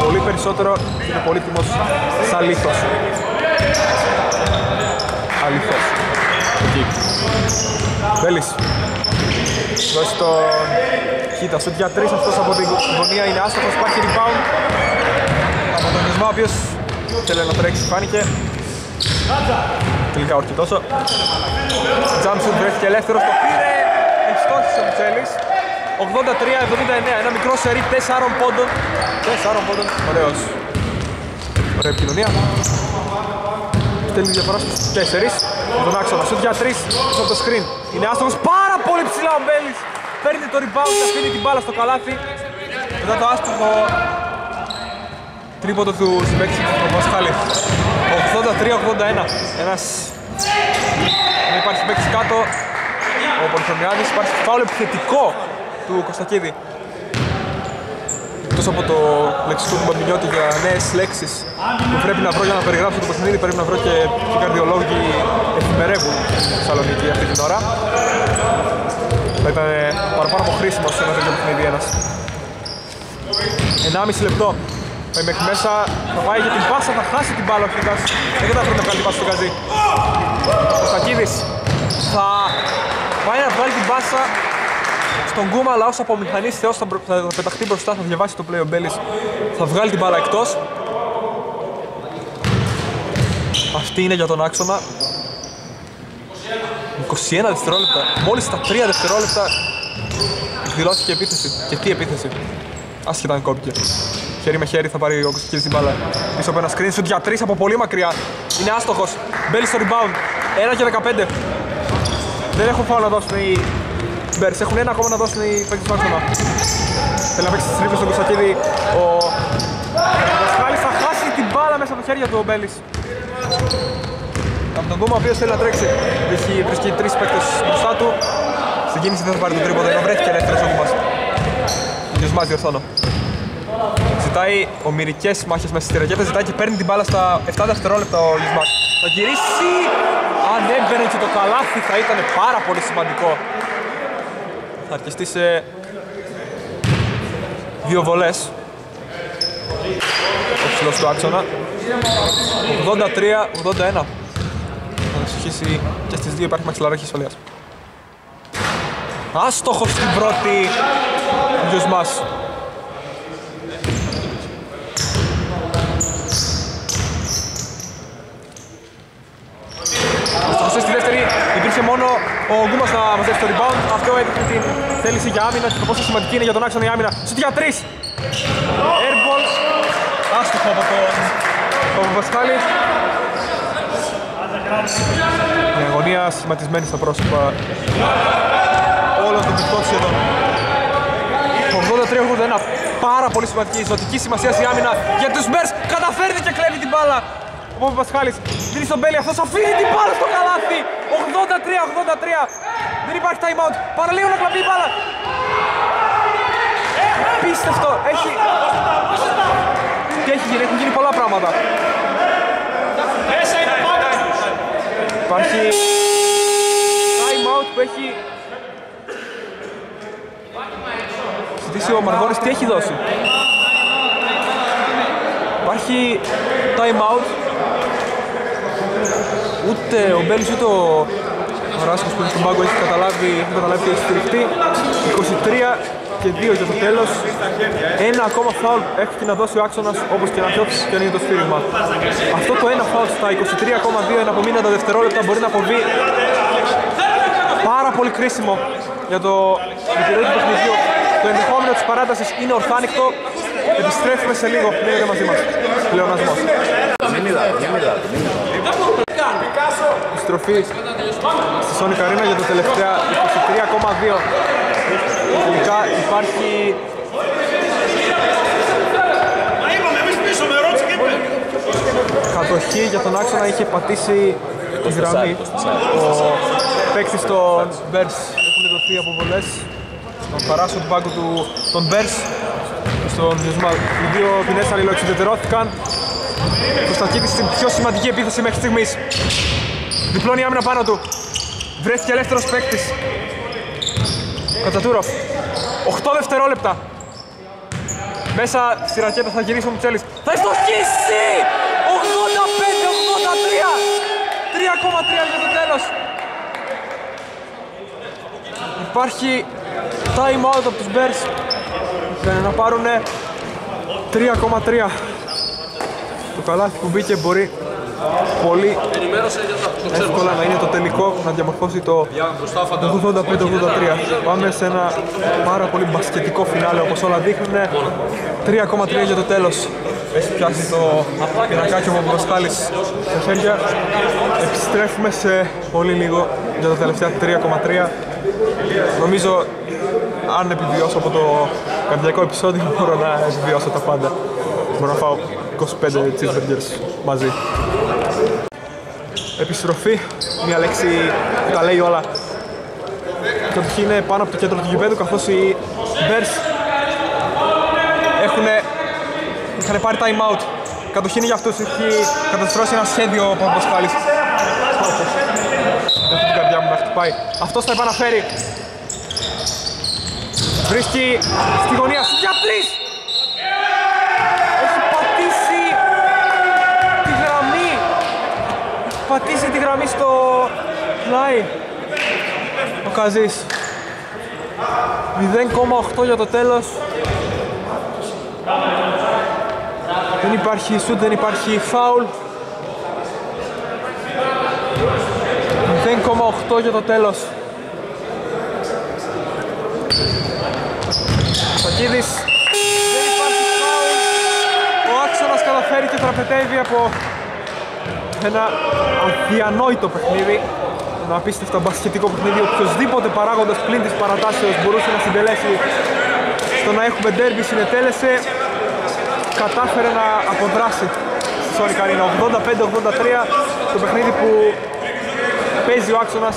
πολύ περισσότερο είναι πολύτιμος σαν λίθος. Αλήθως. Εκεί. Βέλης. Δώσει τον Κοίτα, σουτ για τρεις αυτός από την γωνία είναι άστοχος, υπάρχει rebound από τον Ισμά, ο οποίος θέλει να τρέξει, φάνηκε τελικά όχι τόσο Jump shoot βρέθηκε ελεύθερος, το πήρε ευστόχησε ο Μιτσέλης 83-79, ένα μικρό σερί 4 πόντων. 4 πόντων, ωραίος. Ωραία επικοινωνία. Στέλνει διαφορά στους 4 τον άξονα, σουτ για 3 πίσω από το screen. Είναι άστοχος. Πάρα πολύ ψηλά ο Μπέλης. Παίρνει το rebound και αφήνει την μπάλα στο καλάθι. Μετά το άστοχο τρίποντο του συμπαίκτης του Πασχάλη. 83-81 ένας. Δεν υπάρχει παίκτης κάτω. Ο Πολυχρονιάδης υπάρχει φάουλ επιθετικό του Κωστακίδη. Εκτός από το λεξικό του Μπαμπινιώτη για νέες λέξεις που πρέπει να βρω για να περιγράψω το παιχνίδι, πρέπει να βρω και ποιοι καρδιολόγοι εφημερεύουν στη Θεσσαλονίκη αυτή την ώρα. Θα ήταν παραπάνω από χρήσιμο σε ένα τέτοιο παιχνίδι ένας. 1,5 λεπτό. Πάει μέχρι μέσα, θα πάει για την πάσα, θα χάσει την μπάλα ο Χιγκάς. Δεν καταφέρει να βγάλει την πάσα στο Γκαζί. Ο Στακίδης θα πάει να βγάλει την πάσα στον Κούμα, αλλά ως από μηχανής Θεός θα, μπρο- θα πεταχτεί μπροστά, θα διαβάσει το play ο Μπέλης. Θα βγάλει την μπάλα εκτός. Αυτή είναι για τον άξονα. 21 δευτερόλεπτα. Μόλις στα 3 δευτερόλεπτα εκδηλώθηκε επίθεση. Και τι επίθεση. Άσχετα αν κόπηκε. Χέρι με χέρι θα πάρει ο Κωστικής την μπάλα. Πίσω από ένα screen σουτ για 3 από πολύ μακριά. Είναι άστοχος. Μπέλης στο rebound. 1 και 15. Δεν έχουν φάουλ να δώσουν οι Bears. Έχουν ένα ακόμα να δώσουν οι παίκτες του άξονα. Θέλει να παίξει τις τρίπλες στον Κωστακίδη. Ο Πασχάλης θα χάσει την μπάλα μέσα από τα χέρια του ο Μπέλης. Από τον Κούμα ο οποίος θέλει να τρέξει. Έχει βρίσκει τρεις παίκτες μπροστά του. Στην κίνηση δεν θα πάρει τον τρίποδο, ενώ βρέθηκε ελεύθερος ο Κούμας. Ο Γιωσμάς διορθώνω. Ζητάει ομοιρικές μάχες μέσα στη ρακέτα, ζητάει και παίρνει την μπάλα στα 7 δευτερόλεπτα ο Γιωσμάς. Θα γυρίσει! Αν έμπαινε και το καλάθι θα ήταν πάρα πολύ σημαντικό. Θα αρκεστεί σε δύο βολές. Ο ψηλός του άξονα. 83-81. Θα εξοχίσει και στις δύο υπάρχει μαξιλαράκι ασφαλείας. Άστοχος στην πρώτη ο Γιωσμάς. Ωστόσο στη δεύτερη υπήρχε μόνο ο Γκούμας να μαζέψει το rebound. Αυτό έδειχνε την θέληση για άμυνα και το πόσο σημαντική είναι για τον άξονα η άμυνα. Σουτ για τρεις. Airball. Άστοχο από το το Παπασχάλη. Η αγωνία σχηματισμένη στα πρόσωπα όλων των παιχτών σχεδόν. Το 83-81 πάρα πολύ σημαντική, ζωτική σημασία η άμυνα για τους Bears. Καταφέρνει και κλέβει την μπάλα. Ο Παπασχάλης δίνει στον Μπέλη, αυτός αφήνει την μπάλα στο καλάθι. 83-83. Δεν υπάρχει time out. Παραλίγο να κλαπεί η μπάλα. Απίστευτο. Έχει... Τι έχει γίνει, έχουν γίνει πολλά πράγματα. Υπάρχει time out που έχει ζητήσει ο Μαργόρης τι έχει δώσει; Υπάρχει time out. Ούτε ο Μπέλης ούτε ο Ράσκος που είναι στον πάγκο έχει καταλάβει, έχει καταλάβει τι έχει στηριχτεί. 23 και 2 για το τέλος. Ένα ακόμα φάουλ έχει να δώσει ο άξονας όπως και να πιώσει και ανοίγει το σφύριγμα. Αυτό το ένα φάουλ στα 23,2 ένα απομείνοντα δευτερόλεπτα μπορεί να αποβεί πάρα πολύ κρίσιμο για το επιρροή του παιχνιδιού. Το ενδεχόμενο της παράτασης είναι ορθάνικτο. Επιστρέφουμε σε λίγο. Μείνετε μαζί μας. Πλεονασμός. Μην είδατε, μην είδατε. μην είδατε. Επιστροφή στη Sonic Arena για τα τελευταία 23,2. Τελικά υπάρχει κατοχή για τον άξονα. Είχε πατήσει τη γραμμή. Ο παίκτης των Bears έχουν δοθεί αποβολές. Στον παράσο του πάγκου του, των Bears. Στον διασμα... Οι δύο ποινές αλληλοεξιδετερώθηκαν. Κωνσταντίνης στην πιο σημαντική επίθεση μέχρι στιγμής. Διπλώνει η άμυνα πάνω του. Βρέθηκε ελεύθερος παίκτης. Κατσατούροφ. 8 δευτερόλεπτα. Μέσα στη ρακέτα θα γυρίσει ο Μουτσέλης. Θα ευστοχίσει! 85-83! 3,3 για το τέλος. Υπάρχει time out από τους Bears. Για να πάρουν 3,3. Το καλάθι που μπήκε μπορεί πολύ εύκολα να είναι το τελικό, να διαμορφώσει το 85-83. Πάμε σε ένα πάρα πολύ μπασκετικό φινάλε όπως όλα δείχνουν. 3,3 για το τέλος. Έχει πιάσει το πινακάκι ο Παπασχάλης στα χέρια. Επιστρέφουμε σε πολύ λίγο για τα τελευταία 3,3. Νομίζω αν επιβιώσω από το καρδιακό επεισόδιο μπορώ να επιβιώσω τα πάντα. Μπορώ να φάω 25 cheeseburgers μαζί. επιστροφή, μια λέξη που τα λέει όλα. Κατοχή είναι πάνω από το κέντρο του γηπέδου καθώς οι Bears έχουν είχαν πάρει time out. Κατοχή είναι για αυτούς, έχει καταστρώσει ένα σχέδιο ο Παπασχάλης. Δεν την καρδιά μου να χτυπάει. Αυτός θα επαναφέρει. Βρίσκει στη γωνία σου για τρεις. Έχει πατήσει τη γραμμή στο πλάι. Ο Καζής. 0,8 για το τέλος. Δεν υπάρχει σουτ, δεν υπάρχει φάουλ. 0,8 για το τέλος. Σακίδης. Δεν υπάρχει φάουλ. Ο Άξονας καταφέρει και τραπετεύει από ένα αδιανόητο παιχνίδι. Ένα απίστευτο μπασκετικό παιχνίδι. Οποιοςδήποτε παράγοντας πλην της παρατάσεως μπορούσε να συντελέσει στο να έχουμε ντέρμπι συνετέλεσε κατάφερε να αποδράσει. Στη Σόνη Καρίνα 85-83 το παιχνίδι που παίζει ο άξονας.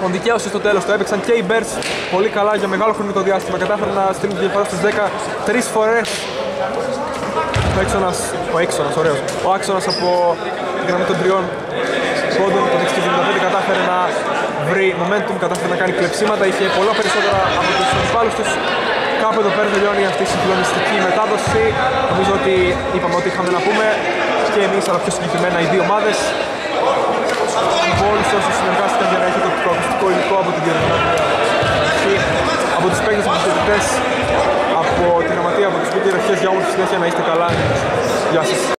Τον δικαίωσε στο τέλος, το έπαιξαν και οι Bears. Πολύ καλά για μεγάλο χρονικό διάστημα. Κατάφεραν να στείλουν τη διαφορά στους 10 τρεις φορές. Ο Έξονας, ο Έξονας, ωραίος. Ο Άξονας από τη γραμμή των τριών πόντων το 75 κατάφερε να βρει momentum, κατάφερε να κάνει κλεψίματα είχε πολλά περισσότερα από τους αντιπάλους τους κάπου εδώ πέρα τελειώνει αυτή η συγκλονιστική μετάδοση. Νομίζω ότι είπαμε ότι είχαμε να πούμε και εμείς αλλά πιο συγκεκριμένα οι δύο ομάδες. Από όλους όσους συνεργάστηκαν για να έχει το ακουστικό υλικό από την διαδικασία από τους παίκτες, από τους διαιτητές, από την γραμματεία, από τους σπίτια για όλους συνέχεια να είστε καλά. Γεια σας.